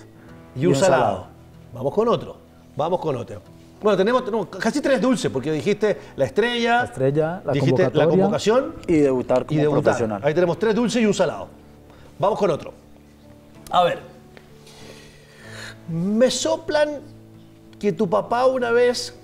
y un, salado. Vamos con otro, vamos con otro. Bueno, tenemos, tenemos casi tres dulces, porque dijiste la estrella, La estrella, la dijiste la convocación y debutar como y debutar. profesional. Ahí tenemos tres dulces y un salado. Vamos con otro. A ver. Me soplan que tu papá una vez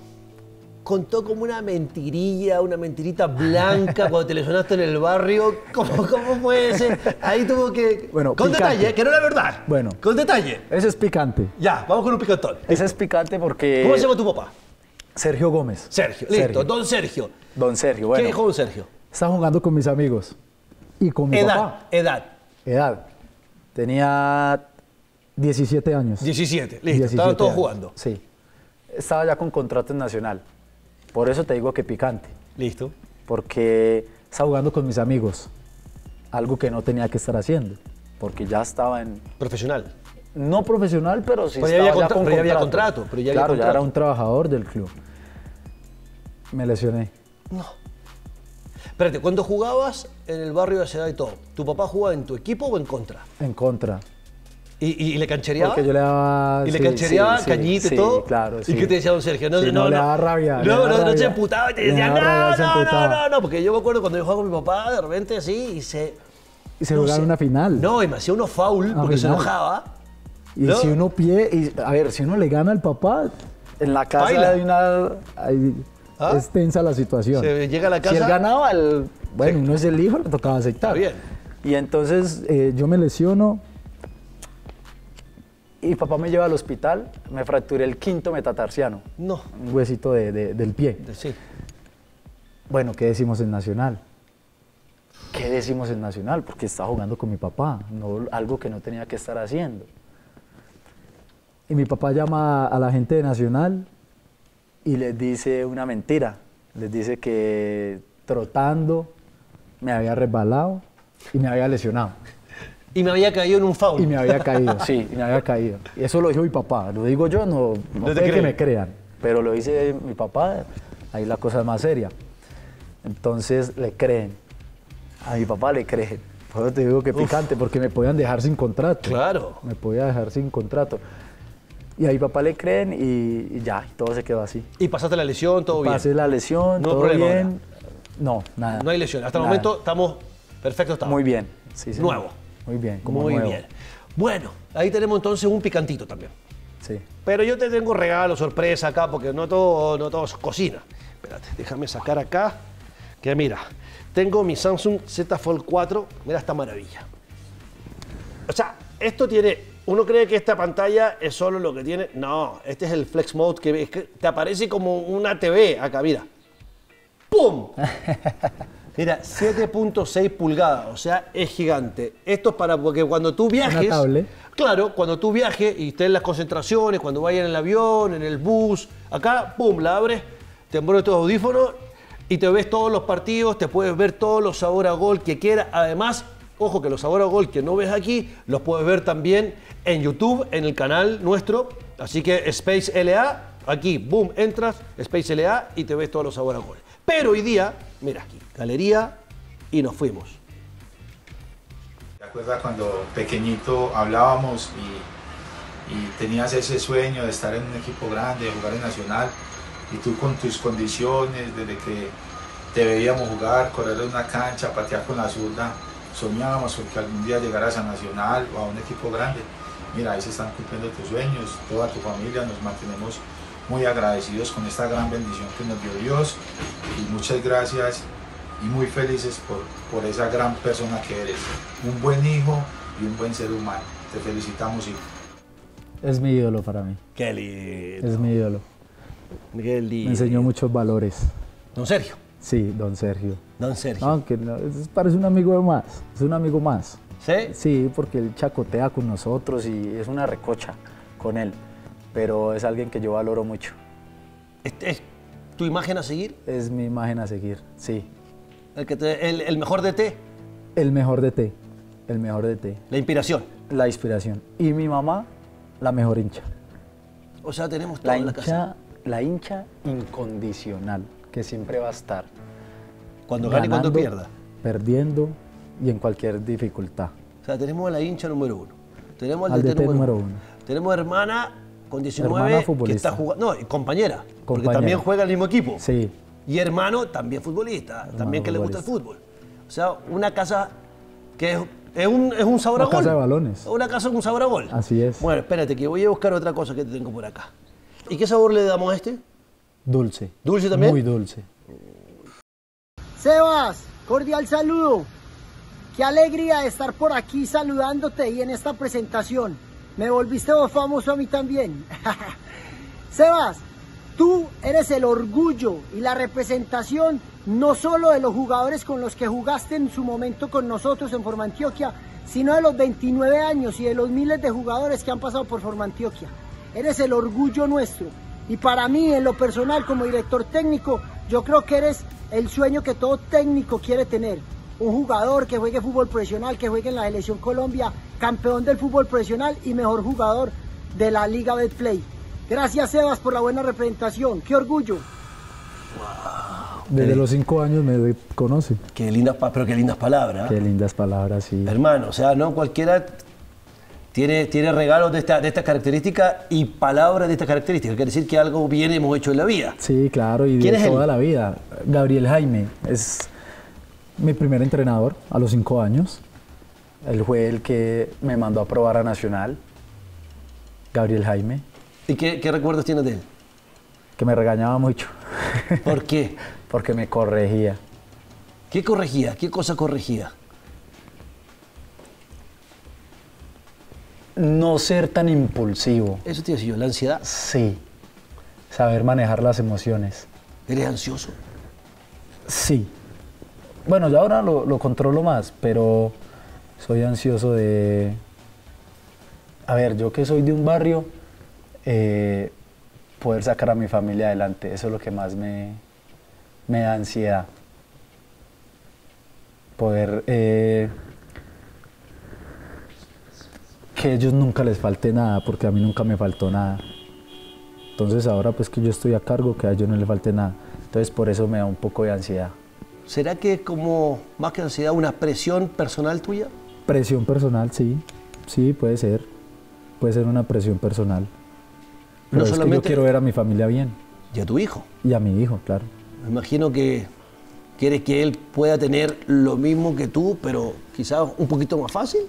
contó como una mentirilla, una mentirita blanca cuando te lesionaste en el barrio. ¿Cómo, cómo fue ese? Ahí tuvo que... Bueno, con picante. detalle, que no era verdad. Bueno. Con detalle. Ese es picante. Ya, vamos con un picantón. Ese es picante porque... ¿Cómo se llama tu papá? Sergio Gómez. Sergio. Listo, Sergio. don Sergio. Don Sergio, ¿Qué bueno. dijo don Sergio? Estaba jugando con mis amigos y con mi Edad, papá. edad. Edad. Tenía 17 años. 17. Listo, 17 estaban todos años. jugando. Sí. Estaba ya con contrato en Nacional. Por eso te digo que picante. Listo. Porque estaba jugando con mis amigos. Algo que no tenía que estar haciendo. Porque ya estaba en, Profesional. no profesional, pero sí Pero ya había estaba contra- con pero ya había contrato. pero ya había claro, ya contrato. era un trabajador del club. Me lesioné No. Espérate, cuando jugabas en el barrio de Ciudad y todo, ¿tu papá jugaba en tu equipo o en contra? en contra. ¿Y, y le canchereaba? Porque yo le daba... ¿Y le sí, canchereaba sí, cañita sí, y todo? claro. ¿Y qué te decía don Sergio? No, no, no, le daba rabia, No, daba no, no, se emputaba y te decía, no, rabia, no, no, no, no, porque yo me acuerdo cuando yo jugaba con mi papá, de repente así, y se... Y se no sé. una final. No, y me hacía unos foul Una porque se enojaba. Y ¿no? si uno pie, y, a ver, si uno le gana al papá, en la casa Baila. hay una, hay- ¿Ah? es tensa la situación. Se llega a la Si casa- él ganaba, el, bueno, uno es el hijo, le tocaba aceptar. Está bien. Y entonces eh, yo me lesiono y papá me lleva al hospital, me fracturé el quinto metatarsiano, No. un huesito de- de- del pie. Sí. Bueno, ¿qué decimos en Nacional? ¿Qué decimos en Nacional? Porque estaba jugando con mi papá, no, algo que no tenía que estar haciendo. Y mi papá llama a la gente de Nacional y les dice una mentira. Les dice que trotando me había resbalado y me había lesionado. Y me había caído en un foul. Y me había caído, sí, y me había caído. Y eso lo dijo mi papá. Lo digo yo, no, no, puede que me crean. Pero lo dice mi papá, ahí la cosa es más seria. Entonces le creen. A mi papá le creen. Por eso te digo que picante, porque me podían dejar sin contrato. Claro. Me podía dejar sin contrato. Y a mi papá le creen y, y ya, y todo se quedó así. Y pasaste la lesión, todo bien. Pasé la lesión, No todo problema bien. No, nada. No hay lesión. Hasta el momento estamos perfectos. estamos. Muy bien. Sí, señor. Nuevo. Muy bien, como Muy nuevo. bien. Bueno, ahí tenemos entonces un picantito también. Sí. Pero yo te tengo regalo, sorpresa acá, porque no todo, no todo es cocina. Espérate, déjame sacar acá. Que mira, tengo mi Samsung Z Fold 4. Mira esta maravilla. O sea, esto tiene. Uno cree que esta pantalla es solo lo que tiene. No, este es el Flex Mode que te aparece como una TV acá, mira. ¡Pum! Mira, 7.6 pulgadas, o sea, es gigante. Esto es para porque cuando tú viajes. Claro, cuando tú viajes y estés en las concentraciones, cuando vayas en el avión, en el bus, acá, pum, la abres, te pones tus audífonos y te ves todos los partidos, te puedes ver todos los sabor a gol que quieras. Además, ojo que los sabor a gol que no ves aquí, los puedes ver también en YouTube, en el canal nuestro. Así que Space LA, aquí, boom, entras, Space LA y te ves todos los sabor a gol. Pero hoy día, mira aquí, galería y nos fuimos. ¿Te acuerdas cuando pequeñito hablábamos y, y tenías ese sueño de estar en un equipo grande, de jugar en Nacional, y tú con tus condiciones, desde que te veíamos jugar, correr en una cancha, patear con la zurda, soñábamos con que algún día llegaras a Nacional o a un equipo grande? Mira, ahí se están cumpliendo tus sueños, toda tu familia, nos mantenemos muy agradecidos con esta gran bendición que nos dio Dios y muchas gracias y muy felices por, por esa gran persona que eres. Un buen hijo y un buen ser humano. Te felicitamos, hijo. Es mi ídolo para mí. Qué lindo. Es mi ídolo. Qué lindo. Me enseñó muchos valores. Don Sergio. Sí, don Sergio. Don Sergio. Aunque no, parece un amigo de más. Es un amigo más. ¿Sí? Sí, porque él chacotea con nosotros y es una recocha con él. Pero es alguien que yo valoro mucho. Este ¿Es tu imagen a seguir? Es mi imagen a seguir. Sí. El, que te- el, el mejor de té, El mejor de té. El mejor de té. la inspiración. La inspiración. Y mi mamá, la mejor hincha. O sea, tenemos todo La en la casa. hincha, la hincha incondicional, que siempre va a estar. Cuando gane y cuando pierda. Perdiendo y en cualquier dificultad. O sea, tenemos a la hincha número uno. Tenemos al, Al DT DT número, número uno. uno. Tenemos hermana con 19 Hermana que está jugando. No, y compañera. Porque Compañera. también juega el mismo equipo. Sí, Y hermano también futbolista. también que le gusta el fútbol. O sea, una casa que es, es un, es un sabor Una a gol. casa de balones. Una casa con sabor a gol. Así es. Bueno, espérate, que voy a buscar otra cosa que te tengo por acá. ¿Y qué sabor le damos a este? dulce. ¿Dulce también? Muy dulce. Sebas, cordial saludo. Qué alegría de estar por aquí saludándote y en esta presentación. Me volviste famoso a mí también. Sebas, tú eres el orgullo y la representación no solo de los jugadores con los que jugaste en su momento con nosotros en Forma Antioquia, sino de los 29 años y de los miles de jugadores que han pasado por Forma Antioquia. Eres el orgullo nuestro. Y para mí, en lo personal, como director técnico, yo creo que eres el sueño que todo técnico quiere tener. Un jugador que juegue fútbol profesional, que juegue en la selección Colombia, campeón del fútbol profesional y mejor jugador de la Liga Betplay. Gracias, Sebas, por la buena representación. ¡Qué orgullo! Desde los cinco años me conoce. Qué lindas, pero qué lindas palabras. Qué lindas palabras, sí. Hermano, o sea, no cualquiera tiene, tiene regalos de esta, de esta característica y palabras de esta característica. Quiere decir que algo bien hemos hecho en la vida. Sí, claro, y ¿Quién de es él? toda la vida. Gabriel Jaime es mi primer entrenador a los cinco años. Él fue el que me mandó a probar a Nacional. Gabriel Jaime, ¿Y qué, qué recuerdos tienes de él? que me regañaba mucho ¿Por qué? porque me corregía. ¿Qué corregía? ¿Qué cosa corregía? No ser tan impulsivo. Eso te decía yo, la ansiedad. Sí. Saber manejar las emociones. ¿Eres ansioso? Sí. Bueno, yo ahora lo, lo controlo más, pero soy ansioso de... A ver, yo que soy de un barrio, eh, poder sacar a mi familia adelante. Eso es lo que más me, me da ansiedad. Poder eh, que ellos nunca les falte nada, porque a mí nunca me faltó nada. Entonces ahora pues que yo estoy a cargo, que a ellos no les falte nada. Entonces por eso me da un poco de ansiedad. ¿Será que como, más que ansiedad, una presión personal tuya? Presión personal, sí. Sí, puede ser. Puede ser una presión personal. Pero No es que yo quiero ver a mi familia bien. Y a tu hijo. Y a mi hijo, claro. Me imagino que quieres que él pueda tener lo mismo que tú, pero quizás un poquito más fácil.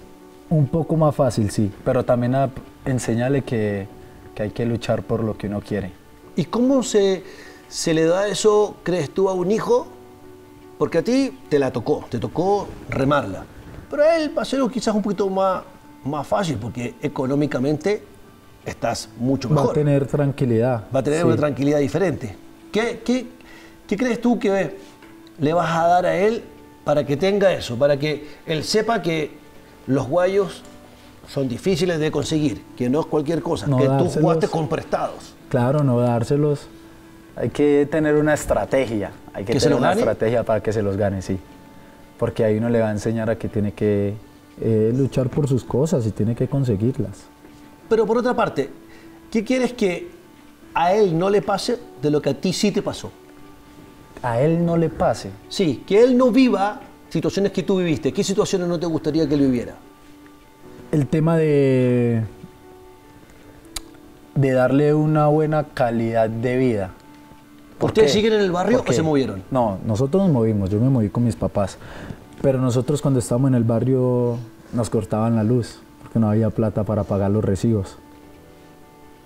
Un poco más fácil, sí. Pero también a enseñarle que, que hay que luchar por lo que uno quiere. ¿Y cómo se, se le da eso, crees tú, a un hijo? Porque a ti te la tocó, te tocó remarla. Pero a él va a ser quizás un poquito más, más fácil, porque económicamente estás mucho Va mejor. a tener tranquilidad. Va a tener sí. una tranquilidad diferente. ¿Qué, qué, qué crees tú que le vas a dar a él para que tenga eso? Para que él sepa que los guayos son difíciles de conseguir, que no es cualquier cosa, No que tú jugaste con prestados. Claro, no dárselos. Hay que tener una estrategia. Hay que, ¿Que se tener los una gane? estrategia para que se los gane, sí. Porque ahí uno le va a enseñar a que tiene que... Eh, luchar por sus cosas y tiene que conseguirlas. Pero por otra parte, ¿qué quieres que a él no le pase de lo que a ti sí te pasó? A él no le pase. Sí, que él no viva situaciones que tú viviste. ¿Qué situaciones no te gustaría que él viviera? El tema de, De darle una buena calidad de vida. ¿Por ¿Ustedes qué? siguen en el barrio ¿Por o se movieron? No, nosotros nos movimos, yo me moví con mis papás. Pero nosotros cuando estábamos en el barrio nos cortaban la luz, porque no había plata para pagar los recibos.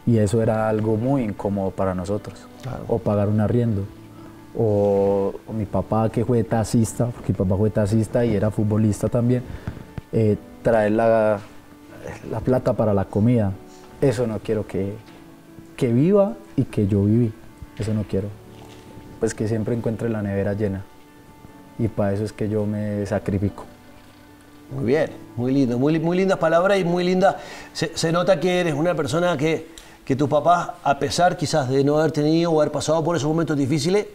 Y eso era algo muy incómodo para nosotros. O pagar un arriendo. O, o mi papá que fue taxista, porque mi papá fue taxista y era futbolista también, eh, traer la, la plata para la comida. Eso no quiero que, que viva y que yo viví. Eso no quiero. Pues que siempre encuentre la nevera llena. Y para eso es que yo me sacrifico. Muy bien, muy lindo, muy, muy lindas palabras y muy linda. Se, se nota que eres una persona que, que tus papás, a pesar quizás de no haber tenido o haber pasado por esos momentos difíciles,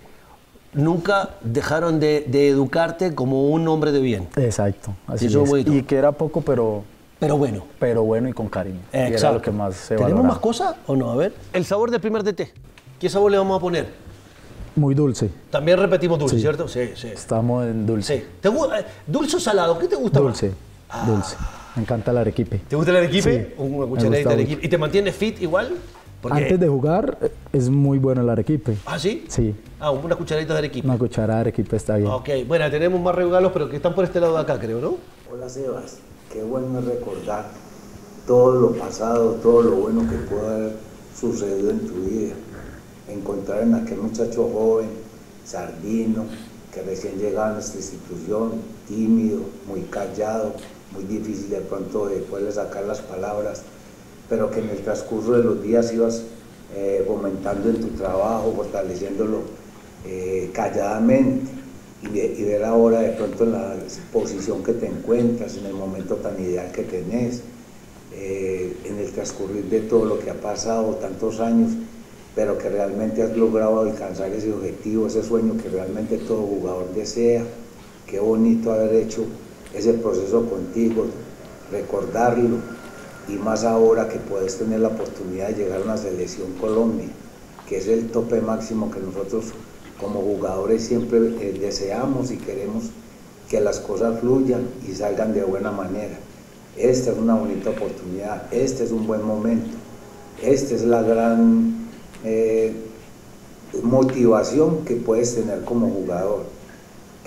nunca dejaron de, de educarte como un hombre de bien. Exacto. Así eso es. Y que era poco, pero, Pero bueno. pero bueno y con cariño. Y era Exacto. lo que más se ¿Tenemos valoraba. más cosas o no? A ver. El sabor del primer DT. ¿Qué sabor le vamos a poner? Muy dulce. También repetimos dulce, Sí. ¿cierto? Sí, sí. Estamos en dulce. Sí. ¿Te gu- eh, ¿Dulce o salado? ¿Qué te gusta más? Dulce. Dulce. Me encanta el arequipe. ¿Te gusta el arequipe? Sí, Una cucharadita de arequipe. ¿Y te mantiene fit igual? Porque- Antes de jugar eh, es muy bueno el arequipe. ¿Ah, sí? Sí. Ah, una cucharadita de arequipe. Una cucharada de arequipe está bien. Ok, bueno, tenemos más regalos, pero que están por este lado de acá, creo, ¿no? Hola Sebas, qué bueno recordar todo lo pasado, todo lo bueno que pudo haber sucedido en tu vida. Encontrar en aquel muchacho joven, sardino, que recién llegaba a nuestra institución, tímido, muy callado, muy difícil de pronto de poderle sacar las palabras, pero que en el transcurso de los días ibas eh, fomentando en tu trabajo, fortaleciéndolo eh, calladamente y, y ver ahora de pronto en la posición que te encuentras, en el momento tan ideal que tenés, eh, en el transcurrir de todo lo que ha pasado, tantos años, pero que realmente has logrado alcanzar ese objetivo, ese sueño que realmente todo jugador desea. Qué bonito haber hecho ese proceso contigo, recordarlo, y más ahora que puedes tener la oportunidad de llegar a una selección Colombia, que es el tope máximo que nosotros como jugadores siempre eh, deseamos y queremos que las cosas fluyan y salgan de buena manera. Esta es una bonita oportunidad, este es un buen momento, esta es la gran eh, motivación que puedes tener como jugador.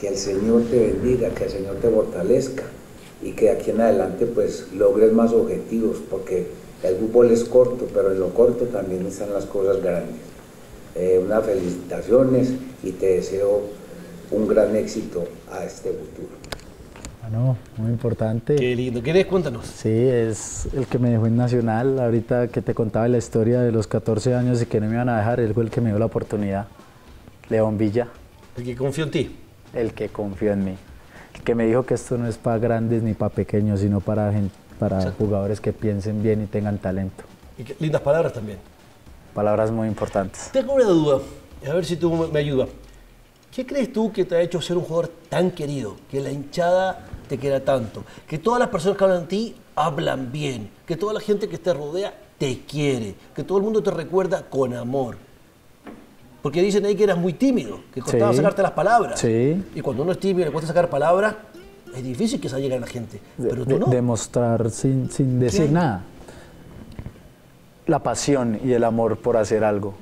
Que el Señor te bendiga, que el Señor te fortalezca y que de aquí en adelante pues logres más objetivos, porque el fútbol es corto, pero en lo corto también están las cosas grandes. Eh, unas felicitaciones y te deseo un gran éxito a este futuro. Bueno, muy importante. Qué lindo. ¿Querés? Cuéntanos. Sí, es el que me dejó en Nacional. Ahorita que te contaba la historia de los 14 años y que no me iban a dejar, él fue el que me dio la oportunidad. León Villa, El que confío en ti. el que confió en mí. El que me dijo que esto no es para grandes ni para pequeños, sino para, para jugadores que piensen bien y tengan talento. Y lindas palabras también. palabras muy importantes. Tengo una duda, a ver si tú me ayudas. ¿Qué crees tú que te ha hecho ser un jugador tan querido? Que la hinchada te quiera tanto. Que todas las personas que hablan de ti hablan bien. Que toda la gente que te rodea te quiere. Que todo el mundo te recuerda con amor. Porque dicen ahí que eras muy tímido, que costaba Sí. sacarte las palabras. Sí. Y cuando uno es tímido y le cuesta sacar palabras, es difícil que se llegue a la gente. Pero tú de- no. demostrar sin, sin decir nada. La pasión y el amor por hacer algo.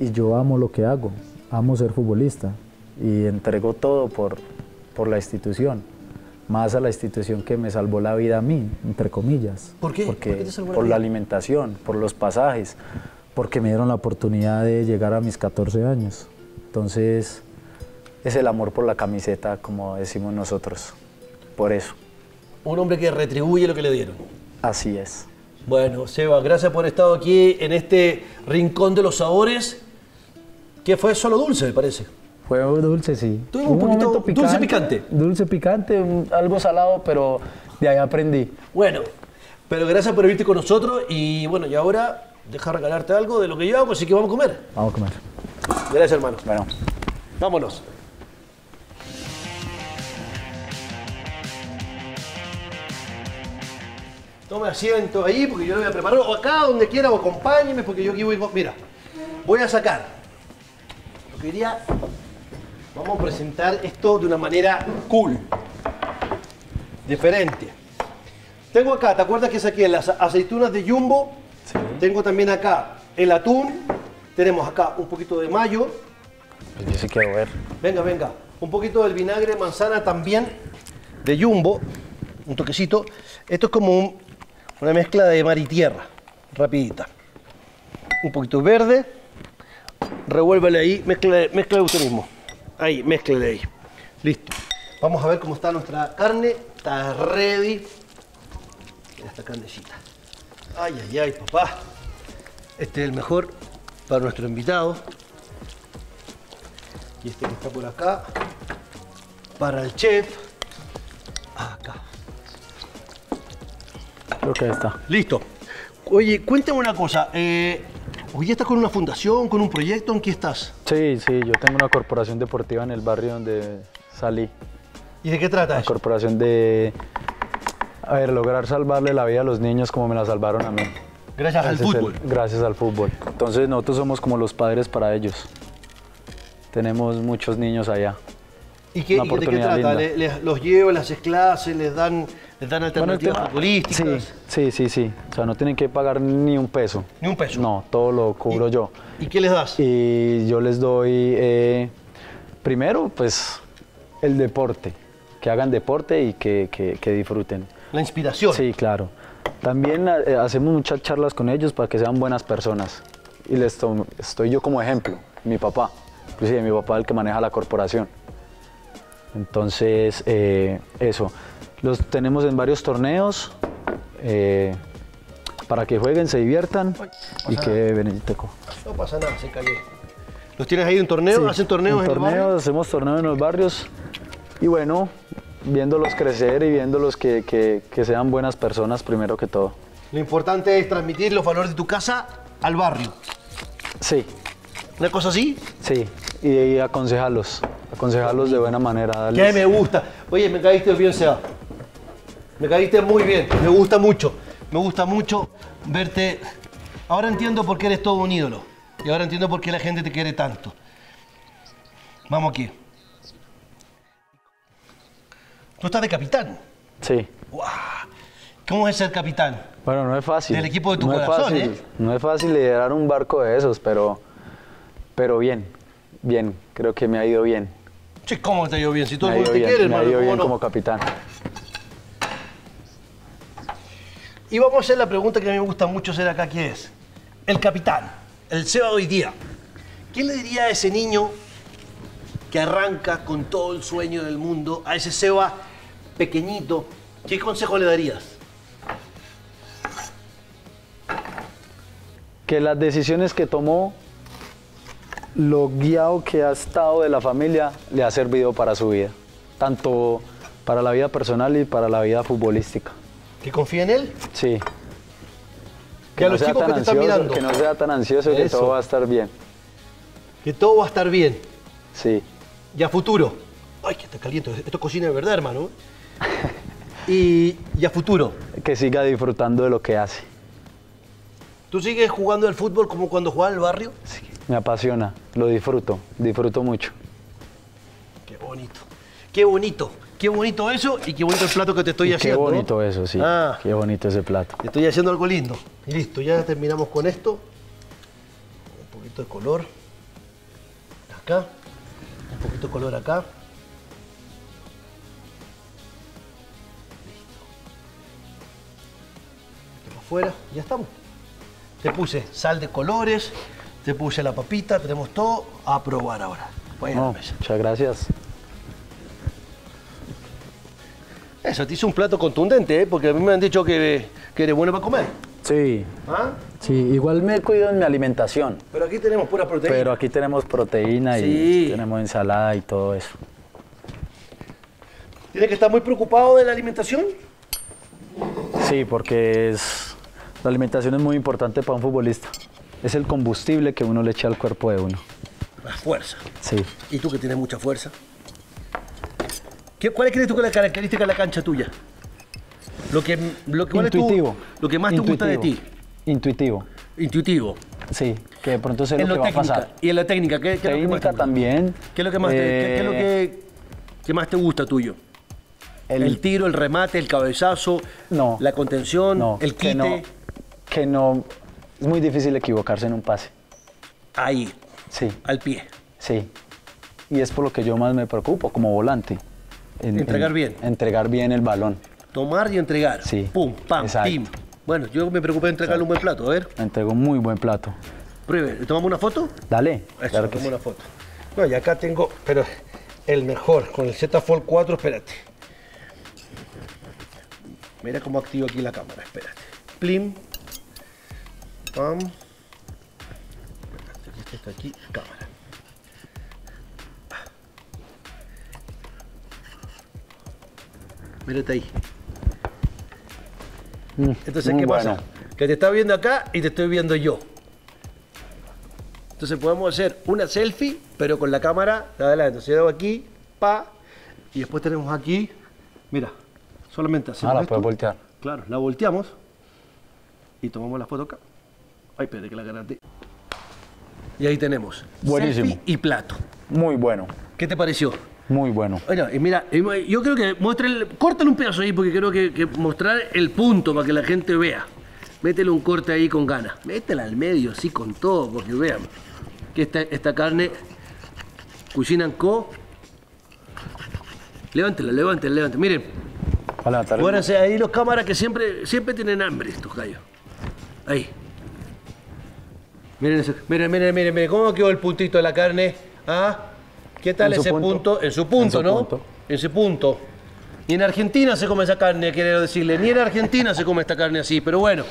Y yo amo lo que hago, amo ser futbolista. Y entrego todo por, por la institución. Más a la institución que me salvó la vida a mí, entre comillas, ¿Por qué? Porque, ¿Por qué te salvó la por vida? la alimentación, por los pasajes. porque me dieron la oportunidad de llegar a mis 14 años. Entonces, es el amor por la camiseta, como decimos nosotros. Por eso, Un hombre que retribuye lo que le dieron. así es. Bueno, Seba, gracias por estar aquí en este rincón de los sabores, que fue solo dulce, me parece. Fue dulce, sí. Un poquito- dulce picante. Dulce picante, un- algo salado, pero de ahí aprendí. Bueno, pero gracias por venirte con nosotros y bueno, y ahora deja regalarte algo de lo que yo hago, así que vamos a comer. Vamos a comer. Gracias, hermano. Bueno, Vámonos. Tome asiento ahí porque yo lo voy a preparar. O acá, donde quiera, o acompáñeme porque yo aquí voy. Mira, voy a sacar. Lo que diría. Vamos a presentar esto de una manera cool. Diferente. Tengo acá, ¿te acuerdas que saqué las aceitunas de jumbo? Tengo también acá el atún. Tenemos acá un poquito de mayo. yo sí quiero ver. Venga, venga. Un poquito del vinagre manzana también de jumbo. Un toquecito. Esto es como un- una mezcla de mar y tierra. Rapidita. Un poquito verde. Revuélvele ahí. Mezcla, mezcla usted mismo. Ahí, mezclele ahí. Listo. Vamos a ver cómo está nuestra carne. Está ready. Mira esta carnecita. Ay, ay, ay, papá. Este es el mejor para nuestro invitado. Y este que está por acá, para el chef. Acá. Creo que ahí está. Listo. Oye, cuéntame una cosa. Eh, ¿Hoy estás con una fundación, con un proyecto? ¿En qué estás? Sí, sí, yo tengo una corporación deportiva en el barrio donde salí. ¿Y de qué trata La eso? corporación de, a ver, lograr salvarle la vida a los niños como me la salvaron a mí. Gracias al el- fútbol. gracias al fútbol. Entonces nosotros somos como los padres para ellos. Tenemos muchos niños allá. ¿Y qué, y de qué trata? Le- ¿Los llevan, les haces clases, les dan, les dan alternativas futbolísticas? Sí, sí, sí, sí. O sea, no tienen que pagar ni un peso. Ni un peso. No, todo lo cubro ¿Y- yo. ¿Y qué les das? Y yo les doy, eh, primero, pues, el deporte. Que hagan deporte y que, que- que disfruten. La inspiración. Sí, claro. También eh, hacemos muchas charlas con ellos para que sean buenas personas. Y les to- estoy yo como ejemplo, mi papá. Inclusive mi papá es el que maneja la corporación. Entonces, eh, eso. Los tenemos en varios torneos eh, para que jueguen, se diviertan y que Benedicteco. No pasa nada, se cayó. ¿Los tienes ahí en torneo? Sí, ¿Hacen torneos en, el torneos, barrio? hacemos torneos en los barrios y bueno, viéndolos crecer y viéndolos que, que- que sean buenas personas primero que todo. Lo importante es transmitir los valores de tu casa al barrio. Sí, ¿Una cosa así? sí, y, y aconsejarlos, aconsejarlos de buena manera. Que me gusta. Oye, me caíste bien, Seba. Me caíste muy bien. Me gusta mucho. Me gusta mucho verte. Ahora entiendo por qué eres todo un ídolo. Y ahora entiendo por qué la gente te quiere tanto. Vamos aquí. Tú estás de capitán. Sí. ¿Cómo es ser capitán? Bueno, no es fácil. Del equipo de tu no corazón, es fácil, ¿eh? No es fácil liderar un barco de esos, pero, pero bien, bien, creo que me ha ido bien. Che, ¿cómo te ha ido bien? Si todo me el ha mundo ido te bien, quiere, me ha ido ¿cómo bien no? como capitán. Y vamos a hacer la pregunta que a mí me gusta mucho hacer acá, que es, el capitán, el Seba de hoy día, ¿qué le diría a ese niño que arranca con todo el sueño del mundo, a ese Seba pequeñito, qué consejo le darías? que las decisiones que tomó, lo guiado que ha estado de la familia, le ha servido para su vida, tanto para la vida personal y para la vida futbolística. ¿Que confíe en él? Sí, Que a no los sea chicos que te están mirando. Que no sea tan ansioso y que Eso. todo va a estar bien. Que todo va a estar bien. Sí. Y a futuro. Ay, que está caliente. Esto es cocina de verdad, hermano. Y, y a futuro. Que siga disfrutando de lo que hace. ¿Tú sigues jugando al fútbol como cuando jugabas en el barrio? Sí, me apasiona, lo disfruto, disfruto mucho. Qué bonito. Qué bonito. Qué bonito eso y qué bonito el plato que te estoy Y qué haciendo. ¿no? bonito eso, sí. Ah, Qué bonito ese plato. te estoy haciendo algo lindo. Y listo, ya terminamos con esto. Un poquito de color. Acá. Un poquito de color acá. Listo. Esto afuera. Ya estamos. Te puse sal de colores. Te puse la papita. Tenemos todo a probar ahora. No, muchas gracias. Eso, te hice un plato contundente, ¿eh? porque a mí me han dicho que, que eres bueno para comer. Sí, ¿Ah? sí, igual me cuido en mi alimentación. Pero aquí tenemos pura proteína. Pero aquí tenemos proteína Sí. y tenemos ensalada y todo eso. ¿Tienes que estar muy preocupado de la alimentación? Sí, porque es, la alimentación es muy importante para un futbolista. Es el combustible que uno le echa al cuerpo de uno. La fuerza. Sí. ¿Y tú que tienes mucha fuerza? ¿Qué, ¿Cuál crees tú que es la característica de la cancha tuya? Lo que, lo, que- ¿cuál es tu- lo que más te gusta de ti. Intuitivo. Intuitivo. Sí, que de pronto sé En lo lo que va a técnica. pasar. Y en la técnica, ¿qué, qué es lo que más te Técnica gusta? también. ¿Qué es lo que más, te, qué- qué es lo Eh, que, qué más te gusta tuyo? El, tiro, el remate, el cabezazo, No. la contención, No, el que quite. no, que no. Es muy difícil equivocarse en un pase. Ahí, Sí, al pie. sí. Y es por lo que yo más me preocupo como volante. En- Entregar en- bien. Entregar bien el balón. Tomar y entregar. Sí, Pum, pam, exacto. pim. Bueno, yo me preocupé de entregarle un buen plato. A ver, Me entregó un muy buen plato. pruebe. ¿Le tomamos una foto? Dale, Eso, claro que sí. una foto. No, y acá tengo, pero el mejor, con el Z Fold 4, espérate. Mira cómo activo aquí la cámara, espérate. Plim. Pam. Espérate, este está aquí, cámara. Mírate ahí. Entonces, Mm, muy ¿qué pasa? Que te está viendo acá y te estoy viendo yo. Entonces podemos hacer una selfie, pero con la cámara de adelante. Entonces yo hago aquí, pa, y después tenemos aquí, mira, solamente hacemos Ah, la puedes voltear. Claro, la volteamos y tomamos la foto acá. Ay, espérate que la garante. Y ahí tenemos. Buenísimo. Selfie y plato. Muy bueno, ¿Qué te pareció? Muy bueno. Bueno, y mira, yo creo que muestre el, córtale un pedazo ahí porque creo que, que mostrar el punto para que la gente vea. Métele un corte ahí con ganas. Métela al medio, así con todo, porque vean que esta, esta carne Cucina Co. Levántela, levántela, levántela. Miren, Pónganse ahí los cámaras que siempre, siempre tienen hambre estos gallos. Ahí. Miren, eso. miren, miren, miren, miren, cómo quedó el puntito de la carne. ¿Ah? ¿Qué tal ese punto? punto. En su punto, En su ¿no? punto. En su punto. Ni en Argentina se come esa carne, quiero decirle. Ni en Argentina se come esta carne así. Pero bueno,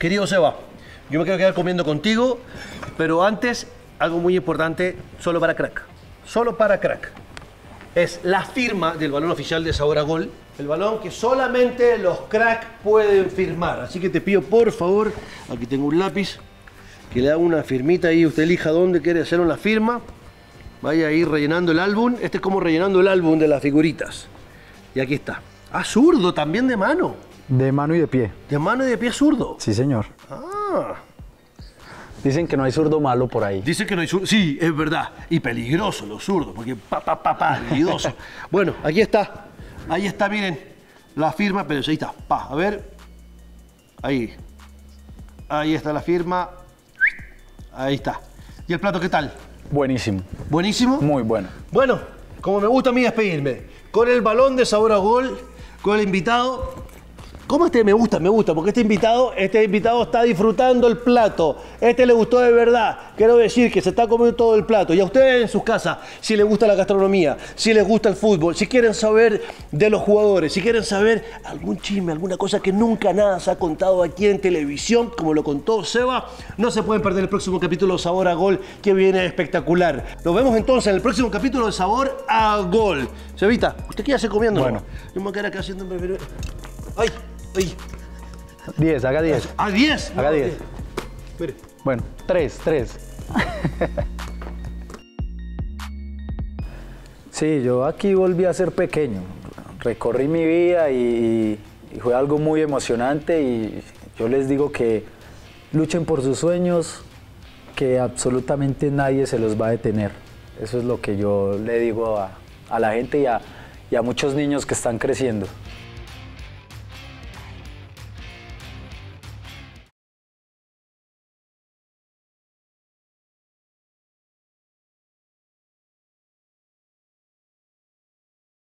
querido Seba, yo me quiero quedar comiendo contigo. Pero antes, algo muy importante, solo para crack. Solo para crack es la firma del balón oficial de Sabor a Gol. El balón que solamente los cracks pueden firmar. Así que te pido por favor, aquí tengo un lápiz, que le haga una firmita ahí, usted elija dónde quiere hacer una firma. Vaya a ir rellenando el álbum. Este es como rellenando el álbum de las figuritas. Y aquí está. Ah, zurdo, también de mano. De mano y de pie. De mano y de pie zurdo. Sí, señor. Ah. Dicen que no hay zurdo malo por ahí. Dice que no hay zurdo. Sí, es verdad. Y peligroso los zurdos, porque pa, pa, pa, pa, habilidoso. bueno, aquí está. Ahí está, miren. La firma, pero ahí está. Pa, a ver. Ahí. Ahí está la firma. Ahí está. ¿Y el plato qué tal? Buenísimo. ¿Buenísimo? Muy bueno. Bueno, como me gusta a mí despedirme, con el balón de sabor a gol, con el invitado. ¿Cómo este me gusta? Me gusta, porque este invitado, este invitado está disfrutando el plato. Este le gustó de verdad. Quiero decir que se está comiendo todo el plato. Y a ustedes en sus casas, si les gusta la gastronomía, si les gusta el fútbol, si quieren saber de los jugadores, si quieren saber algún chisme, alguna cosa que nunca nada se ha contado aquí en televisión, como lo contó Seba, no se pueden perder el próximo capítulo de Sabor a Gol, que viene espectacular. Nos vemos entonces en el próximo capítulo de Sabor a Gol. Sebita, ¿usted qué hace comiendo? Bueno. Yo me voy a quedar acá haciendo... ¡Ay! ¡Ay! 10, haga 10. ¿A 10? Haga No, 10. eh, Mire. Bueno, 3, 3. Sí, yo aquí volví a ser pequeño. Recorrí mi vida y, y fue algo muy emocionante y yo les digo que luchen por sus sueños, que absolutamente nadie se los va a detener. Eso es lo que yo le digo a, a la gente y a, y a muchos niños que están creciendo.